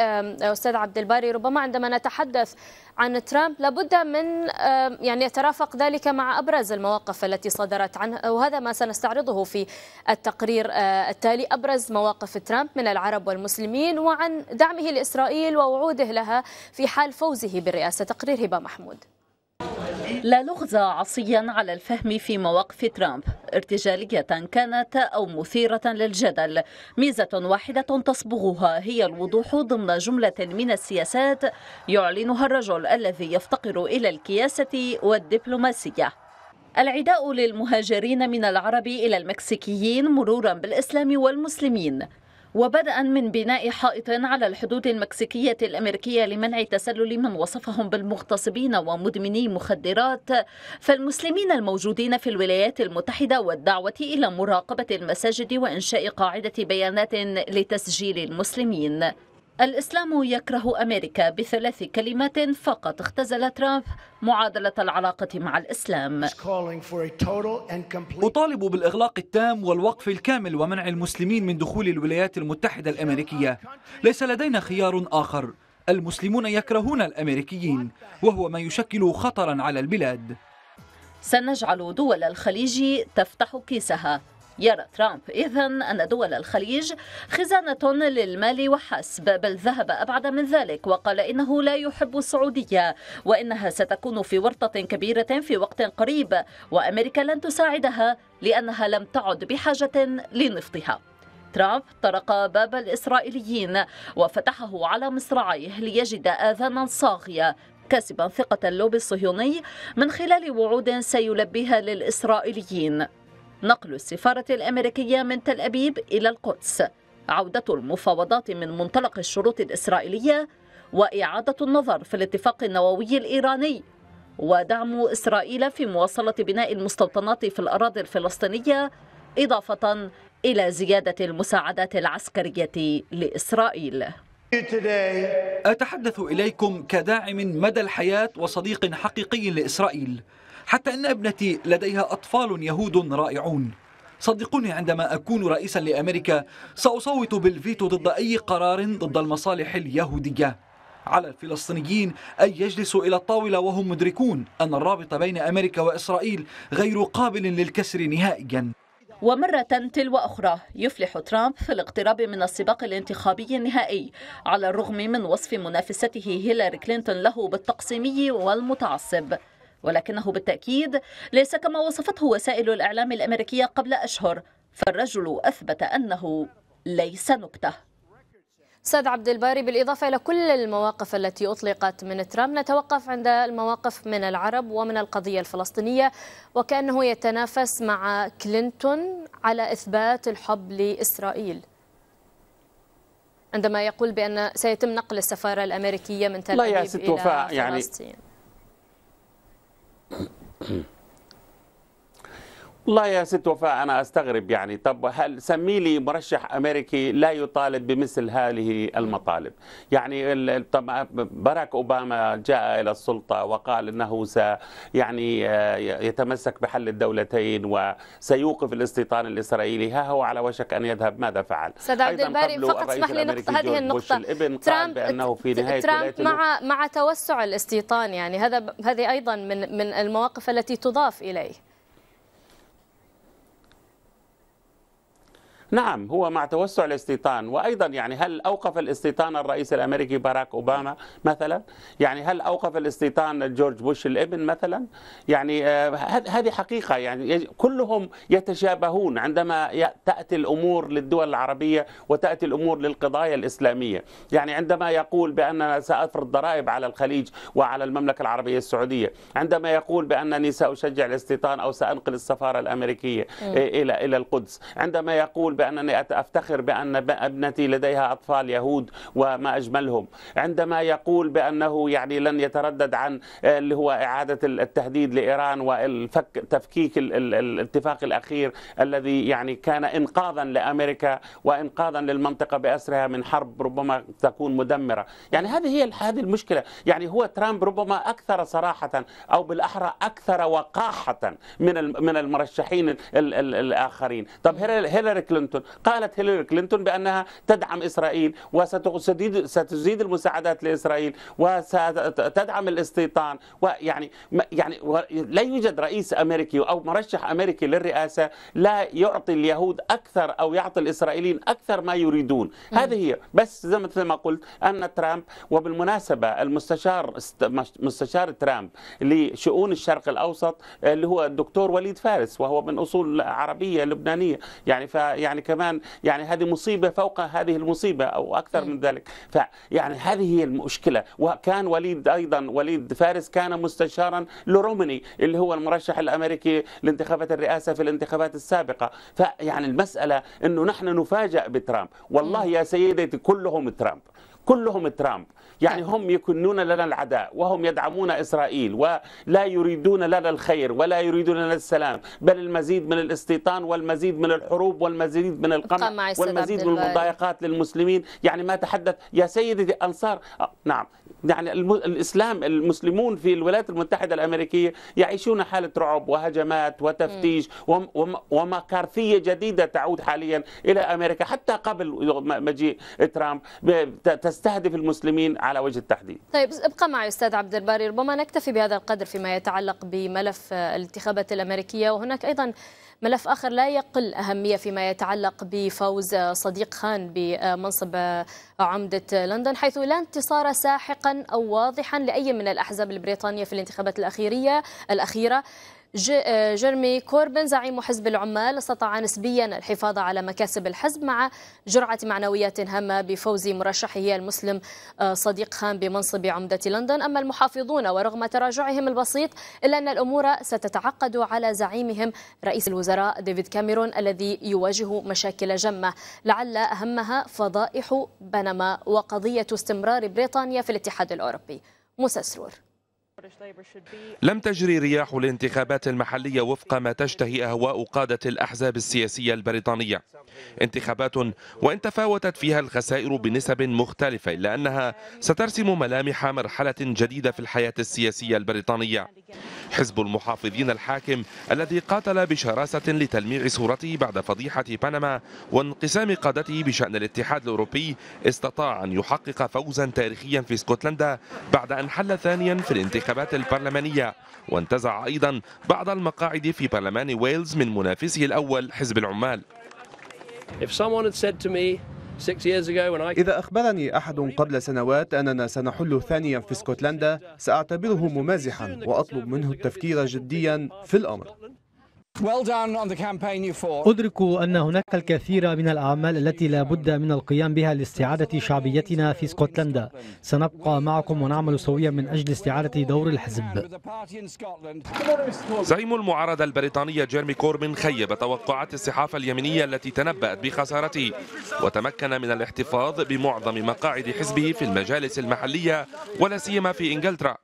أستاذ عبد الباري ربما عندما نتحدث عن ترامب لابد من يعني يترافق ذلك مع أبرز المواقف التي صدرت عنه وهذا ما سنستعرضه في التقرير التالي. أبرز مواقف ترامب من العرب والمسلمين وعن دعمه لإسرائيل ووعوده لها في حال فوزه بالرئاسة تقرير هبة محمود. لا لغز عصيا على الفهم في مواقف ترامب. ارتجالية كانت أو مثيرة للجدل. ميزة واحدة تصبغها هي الوضوح ضمن جملة من السياسات يعلنها الرجل الذي يفتقر إلى الكياسة والدبلوماسية. العداء للمهاجرين من العرب إلى المكسيكيين مرورا بالإسلام والمسلمين. وبدءا من بناء حائط على الحدود المكسيكية الأمريكية لمنع تسلل من وصفهم بالمغتصبين ومدمني مخدرات. فالمسلمين الموجودين في الولايات المتحدة والدعوة إلى مراقبة المساجد وإنشاء قاعدة بيانات لتسجيل المسلمين. الإسلام يكره أمريكا بثلاث كلمات فقط اختزل ترامب معادلة العلاقة مع الإسلام. أطالب بالإغلاق التام والوقف الكامل ومنع المسلمين من دخول الولايات المتحدة الأمريكية. ليس لدينا خيار آخر. المسلمون يكرهون الأمريكيين وهو ما يشكل خطرا على البلاد. سنجعل دول الخليج تفتح كيسها. يرى ترامب. إذا أن دول الخليج خزانة للمال وحسب بل ذهب أبعد من ذلك وقال إنه لا يحب السعودية وإنها ستكون في ورطة كبيرة في وقت قريب وأمريكا لن تساعدها لأنها لم تعد بحاجة لنفطها. ترامب طرق باب الإسرائيليين وفتحه على مصراعيه ليجد آذانا صاغية كاسبا ثقة اللوبي الصهيوني من خلال وعود سيلبيها للإسرائيليين. نقل السفارة الأمريكية من تل أبيب إلى القدس. عودة المفاوضات من منطلق الشروط الإسرائيلية وإعادة النظر في الاتفاق النووي الإيراني. ودعم إسرائيل في مواصلة بناء المستوطنات في الأراضي الفلسطينية إضافة إلى زيادة المساعدات العسكرية لإسرائيل. أتحدث إليكم كداعم مدى الحياة وصديق حقيقي لإسرائيل. حتى أن ابنتي لديها أطفال يهود رائعون. صدقوني عندما أكون رئيسا لأمريكا سأصوت بالفيتو ضد أي قرار ضد المصالح اليهودية. على الفلسطينيين أن يجلسوا إلى الطاولة وهم مدركون أن الرابط بين أمريكا وإسرائيل غير قابل للكسر نهائيا. ومرة تلو أخرى يفلح ترامب في الاقتراب من السباق الانتخابي النهائي على الرغم من وصف منافسته هيلاري كلينتون له بالتقسيمي والمتعصب. ولكنه بالتأكيد ليس كما وصفته وسائل الإعلام الأمريكية قبل أشهر فالرجل أثبت أنه ليس نكتة. أستاذ عبد الباري بالإضافة إلى كل المواقف التي أطلقت من ترامب نتوقف عند المواقف من العرب ومن القضية الفلسطينية وكأنه يتنافس مع كلينتون على إثبات الحب لإسرائيل. عندما يقول بأن سيتم نقل السفارة الأمريكية من تل أبيب إلى يعني فلسطين. mm والله يا ست وفاء أنا أستغرب يعني طب هل سمي لي مرشح أمريكي لا يطالب بمثل هذه المطالب؟ يعني طب باراك أوباما جاء إلى السلطة وقال إنه س يعني آه، يتمسك بحل الدولتين وسيوقف الاستيطان الإسرائيلي. ها هو على وشك أن يذهب ماذا فعل؟ أستاذ عبد الباري فقط اسمح لي نقطة هذه النقطة. الإبن قال بأنه في نهاية ترامب مع مع توسع الاستيطان يعني هذا هذه أيضا من من المواقف التي تضاف إليه. نعم هو مع توسع الاستيطان وأيضا يعني هل أوقف الاستيطان الرئيس الأمريكي باراك أوباما مثلا؟ يعني هل أوقف الاستيطان جورج بوش الإبن مثلا؟ يعني آه هذه حقيقة يعني كلهم يتشابهون عندما تأتي الأمور للدول العربية وتأتي الأمور للقضايا الإسلامية، يعني عندما يقول باننا سأفرض ضرائب على الخليج وعلى المملكة العربية السعودية، عندما يقول بأنني سأشجع الاستيطان أو سأنقل السفارة الأمريكية إلى إلى القدس، عندما يقول بأنني أفتخر بأن ابنتي لديها أطفال يهود وما أجملهم. عندما يقول بأنه يعني لن يتردد عن اللي هو إعادة التهديد لإيران والفك تفكيك الاتفاق الأخير الذي يعني كان إنقاذا لأمريكا وإنقاذا للمنطقة بأسرها من حرب ربما تكون مدمرة. يعني هذه هي هذه المشكلة. يعني هو ترامب ربما أكثر صراحة أو بالأحرى أكثر وقاحة من من المرشحين الآخرين. طب هيلاري كلينتون كلينتون. قالت هيلاري كلينتون بأنها تدعم إسرائيل وستزيد ستزيد المساعدات لإسرائيل وستدعم الاستيطان. ويعني يعني لا يوجد رئيس أمريكي أو مرشح أمريكي للرئاسة لا يعطي اليهود أكثر أو يعطي الإسرائيليين أكثر ما يريدون. هذه هي. بس زي مثل ما قلت أن ترامب وبالمناسبة المستشار مستشار ترامب لشؤون الشرق الأوسط اللي هو الدكتور وليد فارس وهو من أصول عربية لبنانية. يعني فيعني كمان يعني هذه مصيبة فوق هذه المصيبة أو أكثر من ذلك. فيعني هذه هي المشكلة. وكان وليد أيضا وليد فارس كان مستشارا لرومني اللي هو المرشح الأمريكي لانتخابات الرئاسة في الانتخابات السابقة. فيعني المسألة أنه نحن نفاجأ بترامب. والله يا سيدتي كلهم ترامب. كلهم ترامب. يعني هم يكنون لنا العداء وهم يدعمون إسرائيل ولا يريدون لنا الخير ولا يريدون لنا السلام. بل المزيد من الاستيطان والمزيد من الحروب والمزيد من القمع والمزيد من المضايقات للمسلمين. يعني ما تحدث يا سيدي أنصار نعم. يعني الإسلام المسلمون في الولايات المتحدة الأمريكية يعيشون حالة رعب وهجمات وتفتيش ومكارثية جديدة تعود حاليا إلى أمريكا. حتى قبل مجيء ترامب تستهدف المسلمين على وجه التحديد. طيب ابقى معي أستاذ عبد الباري. ربما نكتفي بهذا القدر فيما يتعلق بملف الانتخابات الأمريكية وهناك أيضا ملف آخر لا يقل أهمية فيما يتعلق بفوز صديق خان بمنصب عمدة لندن حيث لا انتصار ساحقا أو واضحا لأي من الأحزاب البريطانية في الانتخابات الأخيرة. آه، جيرمي كوربن زعيم حزب العمال استطاع نسبيا الحفاظ على مكاسب الحزب مع جرعة معنويات هامة بفوز مرشحه المسلم آه، صديق خان بمنصب عمدة لندن. أما المحافظون ورغم تراجعهم البسيط إلا أن الأمور ستتعقد على زعيمهم رئيس الوزراء ديفيد كاميرون الذي يواجه مشاكل جمة. لعل أهمها فضائح بنما وقضية استمرار بريطانيا في الاتحاد الأوروبي. موسى سرور. لم تجري رياح الانتخابات المحلية وفق ما تشتهي أهواء قادة الأحزاب السياسية البريطانية. انتخابات وإن تفاوتت فيها الخسائر بنسب مختلفة إلا أنها سترسم ملامح مرحلة جديدة في الحياة السياسية البريطانية. حزب المحافظين الحاكم الذي قاتل بشراسة لتلميع صورته بعد فضيحة بنما وانقسام قادته بشأن الاتحاد الأوروبي استطاع أن يحقق فوزا تاريخيا في اسكتلندا بعد أن حل ثانيا في الانتخابات. البرلمانية. وانتزع أيضا بعض المقاعد في برلمان ويلز من منافسه الأول حزب العمال. إذا أخبرني أحد قبل سنوات أننا سنحل ثانيا في اسكتلندا سأعتبره ممازحا وأطلب منه التفكير جديا في الأمر. أدرك أن هناك الكثير من الأعمال التي لا بد من القيام بها لاستعادة شعبيتنا في اسكتلندا. سنبقى معكم ونعمل سويا من أجل استعادة دور الحزب. زعيم المعارضة البريطانية جيرمي كوربين خيب توقعات الصحافة اليمينية التي تنبأت بخسارته وتمكن من الاحتفاظ بمعظم مقاعد حزبه في المجالس المحلية ولا سيما في إنجلترا.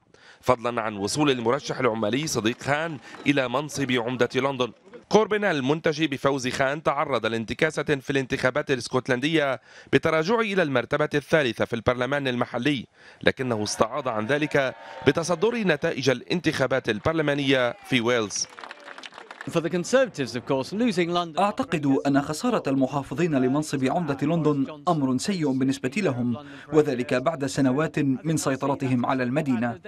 فضلا عن وصول المرشح العمالي صديق خان إلى منصب عمدة لندن. كوربين المنتج بفوز خان تعرض لانتكاسة في الانتخابات الإسكتلندية بتراجعه إلى المرتبة الثالثة في البرلمان المحلي لكنه استعاض عن ذلك بتصدر نتائج الانتخابات البرلمانية في ويلز. أعتقد أن خسارة المحافظين لمنصب عمدة لندن أمر سيء بالنسبة لهم وذلك بعد سنوات من سيطرتهم على المدينة.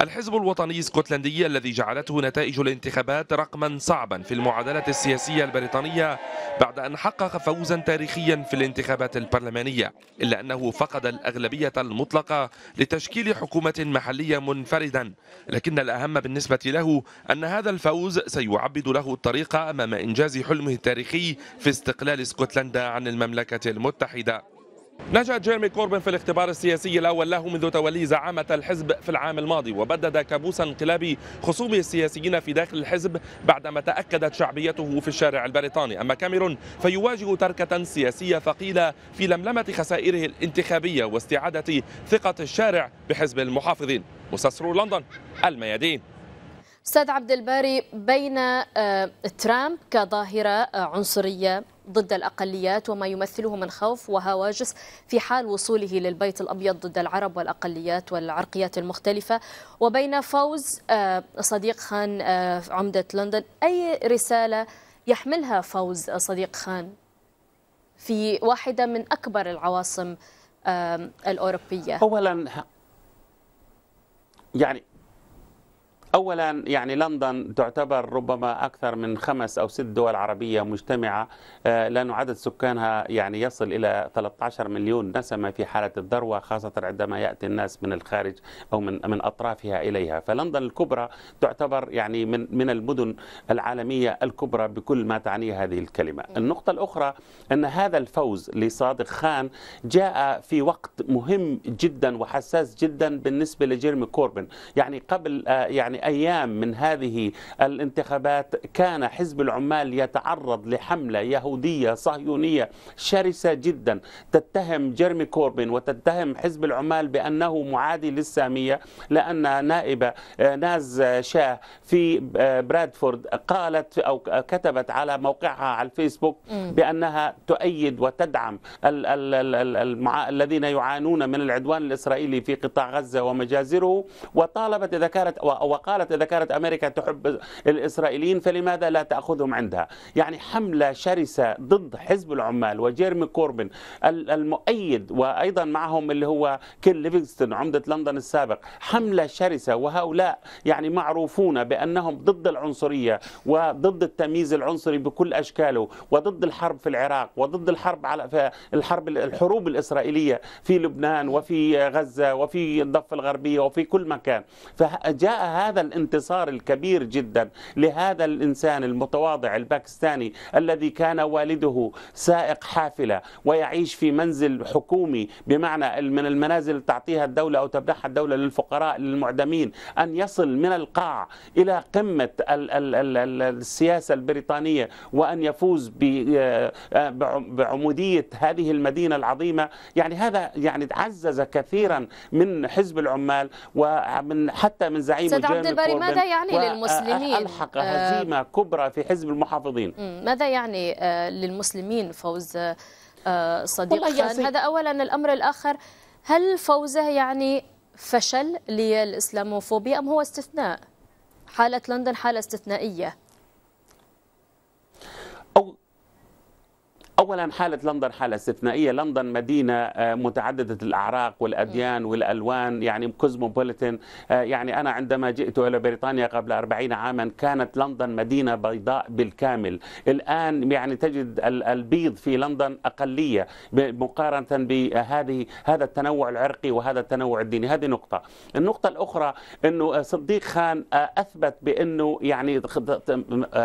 الحزب الوطني الاسكتلندي الذي جعلته نتائج الانتخابات رقما صعبا في المعادلة السياسية البريطانية بعد أن حقق فوزا تاريخيا في الانتخابات البرلمانية إلا أنه فقد الأغلبية المطلقة لتشكيل حكومة محلية منفردا. لكن الأهم بالنسبة له أن هذا الفوز سي يعبد له الطريق أمام إنجاز حلمه التاريخي في استقلال اسكتلندا عن المملكة المتحدة. نجا جيرمي كوربن في الاختبار السياسي الأول له منذ تولي زعامة الحزب في العام الماضي وبدد كابوس انقلاب خصومه السياسيين في داخل الحزب بعدما تأكدت شعبيته في الشارع البريطاني. أما كاميرون فيواجه تركة سياسية ثقيلة في لملمة خسائره الانتخابية واستعادة ثقة الشارع بحزب المحافظين. مستصر لندن الميادين. أستاذ عبد الباري بين آه، ترامب كظاهرة آه، عنصرية ضد الأقليات وما يمثله من خوف وهواجس في حال وصوله للبيت الأبيض ضد العرب والأقليات والعرقيات المختلفة وبين فوز آه، صديق خان عمدة لندن. أي رسالة يحملها فوز صديق خان في واحدة من أكبر العواصم الأوروبية؟ أولا يعني اولا يعني لندن تعتبر ربما أكثر من خمس أو ست دول عربية مجتمعة. آه، لأنه عدد سكانها يعني يصل إلى 13 مليون نسمة في حالة الذروة خاصة عندما يأتي الناس من الخارج أو من من أطرافها إليها، فلندن الكبرى تعتبر يعني من من المدن العالمية الكبرى بكل ما تعنيه هذه الكلمة. النقطة الأخرى أن هذا الفوز لصادق خان جاء في وقت مهم جدا وحساس جدا بالنسبة لجيرمي كوربن، يعني قبل آه، يعني أيام من هذه الانتخابات كان حزب العمال يتعرض لحملة يهودية صهيونية شرسة جدا. تتهم جيرمي كوربين وتتهم حزب العمال بأنه معادي للسامية لأن نائبة آه، ناز شاه في آه، برادفورد قالت أو كتبت على موقعها على الفيسبوك بأنها تؤيد وتدعم الذين يعانون من العدوان الإسرائيلي في قطاع غزة ومجازره. وطالبت إذا كانت قالت إذا كانت أمريكا تحب الإسرائيليين فلماذا لا تأخذهم عندها؟ يعني حملة شرسة ضد حزب العمال وجيرمي كوربن المؤيد وأيضا معهم اللي هو كين ليفينغستون عمدة لندن السابق. حملة شرسة وهؤلاء يعني معروفون بأنهم ضد العنصرية وضد التمييز العنصري بكل أشكاله وضد الحرب في العراق وضد الحرب على الحرب الحروب الإسرائيلية في لبنان وفي غزة وفي الضفة الغربية وفي كل مكان. فجاء هذا هذا الانتصار الكبير جدا لهذا الإنسان المتواضع الباكستاني الذي كان والده سائق حافلة ويعيش في منزل حكومي بمعنى من المنازل تعطيها الدولة أو تمنحها الدولة للفقراء للمعدمين أن يصل من القاع إلى قمة السياسة البريطانية وأن يفوز بعمودية هذه المدينة العظيمة. يعني هذا يعني عزز كثيرا من حزب العمال ومن حتى من زعيم عبد الباري ماذا يعني للمسلمين؟ ألحق هزيمة كبرى في حزب المحافظين. ماذا يعني آه، للمسلمين فوز آه، صديق خان؟ هذا أولا. الأمر الآخر هل فوزه يعني فشل للإسلاموفوبيا أم هو استثناء؟ حالة لندن حالة استثنائية. اولا حالة لندن حالة استثنائية. لندن مدينة آه، متعددة الأعراق والأديان والألوان يعني كوزموبوليتن آه، يعني أنا عندما جئت إلى بريطانيا قبل 40 عاما كانت لندن مدينة بيضاء بالكامل. الآن يعني تجد البيض في لندن أقلية مقارنة بهذه هذا التنوع العرقي وهذا التنوع الديني. هذه نقطة. النقطة الأخرى إنه صديق خان آه، أثبت بإنه يعني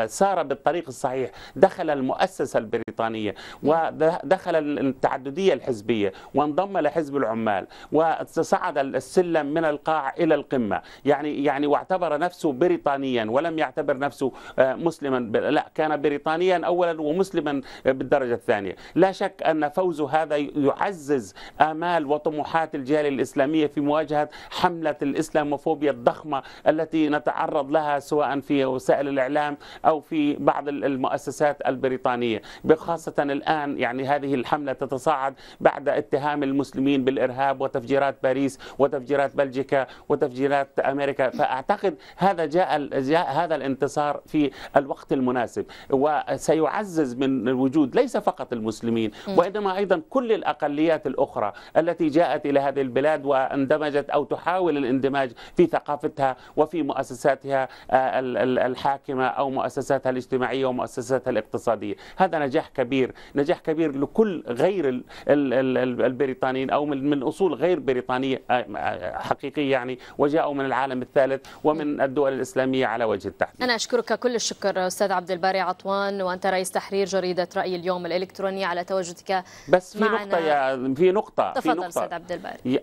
سار بالطريق الصحيح. دخل المؤسسة البريطانية. ودخل التعددية الحزبية وانضم لحزب العمال وصعد السلم من القاع إلى القمة. يعني يعني واعتبر نفسه بريطانيا ولم يعتبر نفسه آه، مسلما. لا كان بريطانيا أولا ومسلما بالدرجة الثانية. لا شك أن فوزه هذا يعزز آمال وطموحات الجالية الإسلامية في مواجهة حملة الإسلاموفوبيا الضخمة التي نتعرض لها سواء في وسائل الإعلام أو في بعض المؤسسات البريطانية. بخاصة الآن يعني هذه الحملة تتصاعد بعد اتهام المسلمين بالإرهاب وتفجيرات باريس وتفجيرات بلجيكا وتفجيرات أمريكا. فأعتقد هذا جاء, جاء هذا الانتصار في الوقت المناسب وسيعزز من الوجود ليس فقط المسلمين وإنما أيضا كل الأقليات الأخرى التي جاءت إلى هذه البلاد واندمجت أو تحاول الاندماج في ثقافتها وفي مؤسساتها آه، الحاكمة أو مؤسساتها الاجتماعية ومؤسساتها الاقتصادية. هذا نجاح كبير نجاح كبير لكل غير البريطانيين أو من أصول غير بريطانية آه، آه، حقيقية يعني وجاءوا من العالم الثالث ومن الدول الإسلامية على وجه التحديد. أنا أشكرك كل الشكر أستاذ عبد الباري عطوان وأنت رئيس تحرير جريدة رأي اليوم الإلكترونية على تواجدك بس في نقطة يا في نقطة تفضل في نقطة. أستاذ عبد الباري.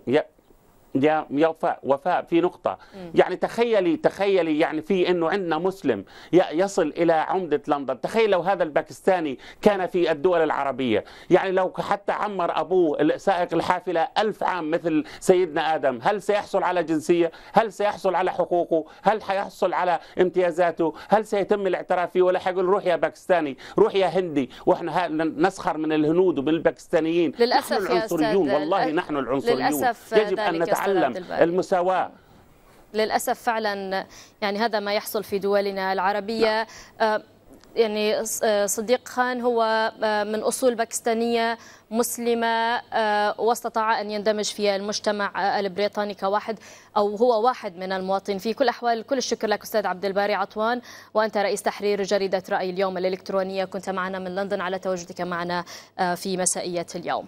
وفاء وفاء في نقطة. يعني تخيلي تخيلي يعني في إنه عندنا مسلم يصل إلى عمدة لندن. تخيل لو هذا الباكستاني كان في الدول العربية. يعني لو حتى عمر أبوه سائق الحافلة ألف عام مثل سيدنا آدم. هل سيحصل على جنسية؟ هل سيحصل على حقوقه؟ هل حيحصل على امتيازاته؟ هل سيتم الاعتراف فيه؟ ولا حيقول روح يا باكستاني روح يا هندي. وإحنا نسخر من الهنود ومن الباكستانيين. للأسف نحن العنصريون. والله نحن العنصريون. للأسف يجب أن نتعلم نتعلم المساواة. للأسف فعلا يعني هذا ما يحصل في دولنا العربية. نعم. يعني صديق خان هو من أصول باكستانية مسلمة واستطاع أن يندمج في المجتمع البريطاني كواحد أو هو واحد من المواطنين. في كل أحوال كل الشكر لك أستاذ عبد الباري عطوان وأنت رئيس تحرير جريدة رأي اليوم الإلكترونية. كنت معنا من لندن على تواجدك معنا في مسائية اليوم.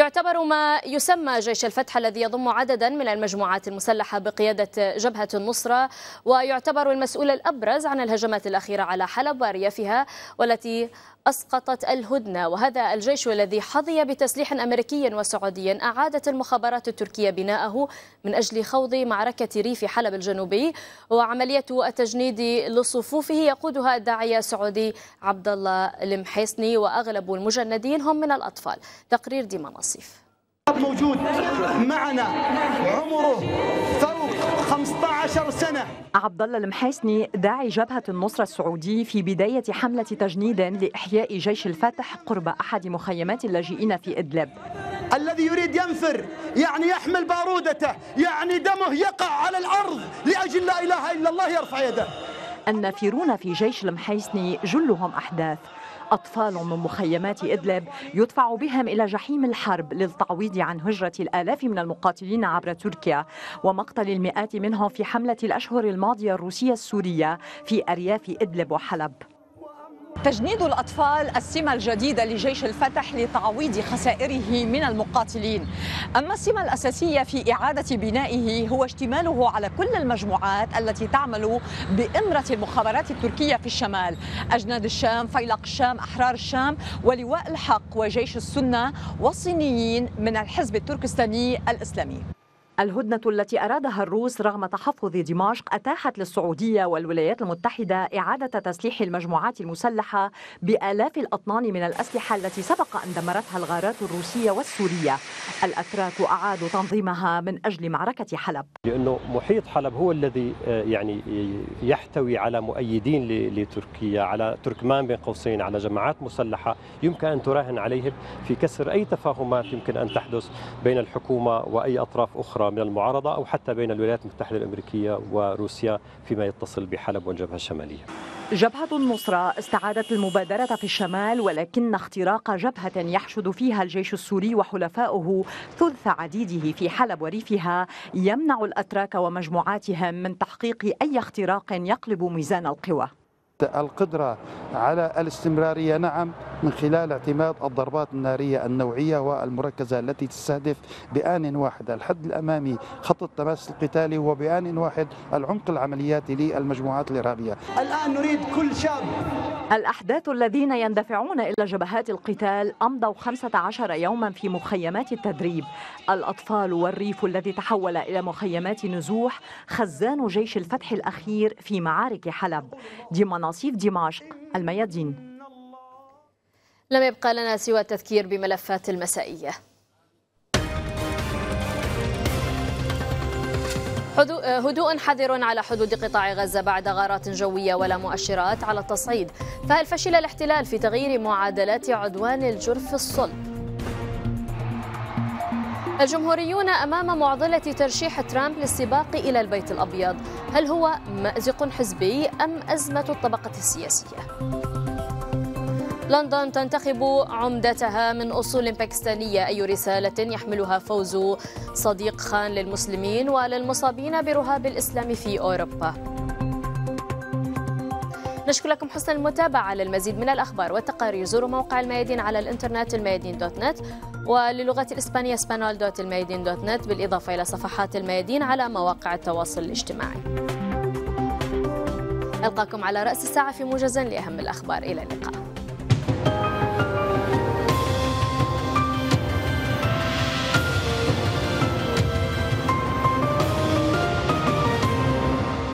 يعتبر ما يسمى جيش الفتح الذي يضم عددا من المجموعات المسلحة بقيادة جبهة النصرة ويعتبر المسؤول الأبرز عن الهجمات الأخيرة على حلب وريفها والتي أسقطت الهدنة وهذا الجيش الذي حظي بتسليح أمريكي وسعودي أعادت المخابرات التركية بناءه من أجل خوض معركة ريف حلب الجنوبي وعملية التجنيد لصفوفه يقودها الداعية السعودي عبد الله المحيسني وأغلب المجندين هم من الأطفال. تقرير ديما نصيف. موجود معنا عمره فوق 15 سنة. عبد الله المحيسني داعي جبهة النصرة السعودي في بداية حملة تجنيد لإحياء جيش الفتح قرب أحد مخيمات اللاجئين في إدلب. الذي يريد ينفر يعني يحمل بارودته يعني دمه يقع على الأرض لأجل لا إله إلا الله يرفع يده. النافرون في جيش المحيسني جلهم أحداث. أطفال من مخيمات إدلب يدفع بهم إلى جحيم الحرب للتعويض عن هجرة الآلاف من المقاتلين عبر تركيا ومقتل المئات منهم في حملة الأشهر الماضية الروسية السورية في أرياف إدلب وحلب. تجنيد الأطفال السمة الجديدة لجيش الفتح لتعويض خسائره من المقاتلين. أما السمة الأساسية في إعادة بنائه هو اشتماله على كل المجموعات التي تعمل بإمرة المخابرات التركية في الشمال. أجناد الشام، فيلق الشام، أحرار الشام ولواء الحق وجيش السنة والصينيين من الحزب التركستاني الإسلامي. الهدنة التي أرادها الروس رغم تحفظ دمشق أتاحت للسعودية والولايات المتحدة إعادة تسليح المجموعات المسلحة بآلاف الأطنان من الأسلحة التي سبق أن دمرتها الغارات الروسية والسورية. الأتراك أعادوا تنظيمها من أجل معركة حلب. لأنه محيط حلب هو الذي يعني يحتوي على مؤيدين لتركيا على تركمان بين قوسين على جماعات مسلحة يمكن أن تراهن عليهم في كسر أي تفاهمات يمكن أن تحدث بين الحكومة وأي أطراف أخرى. من المعارضة أو حتى بين الولايات المتحدة الأمريكية وروسيا فيما يتصل بحلب والجبهة الشمالية جبهة النصرة استعادت المبادرة في الشمال ولكن اختراق جبهة يحشد فيها الجيش السوري وحلفاؤه ثلث عديده في حلب وريفها يمنع الأتراك ومجموعاتهم من تحقيق أي اختراق يقلب ميزان القوى. القدرة على الاستمرارية نعم من خلال اعتماد الضربات النارية النوعية والمركزة التي تستهدف بآن واحد الحد الأمامي خط التماس القتالي وبآن واحد العمق العملياتي للمجموعات الإرهابية. الآن نريد كل شاب. الأحداث الذين يندفعون إلى جبهات القتال أمضوا 15 يوما في مخيمات التدريب. الأطفال والريف الذي تحول إلى مخيمات نزوح خزان جيش الفتح الأخير في معارك حلب. دي مناصيف دمشق الميادين. لم يبقى لنا سوى التذكير بملفات المسائية هدوء حذر على حدود قطاع غزة بعد غارات جوية ولا مؤشرات على التصعيد فهل فشل الاحتلال في تغيير معادلات عدوان الجرف الصلب؟ الجمهوريون أمام معضلة ترشيح ترامب للسباق إلى البيت الأبيض هل هو مأزق حزبي أم أزمة الطبقة السياسية؟ لندن تنتخب عمدتها من أصول باكستانية. أي رسالة يحملها فوز صديق خان للمسلمين وللمصابين برهاب الإسلام في أوروبا. نشكر لكم حسن المتابعة. للمزيد من الأخبار والتقارير زوروا موقع الميادين على الإنترنت الميادين دوت نت وللغة الإسبانية سبانول دوت الميادين دوت نت. بالإضافة إلى صفحات الميادين على مواقع التواصل الاجتماعي. ألقاكم على رأس الساعة في موجز لأهم الأخبار. إلى اللقاء.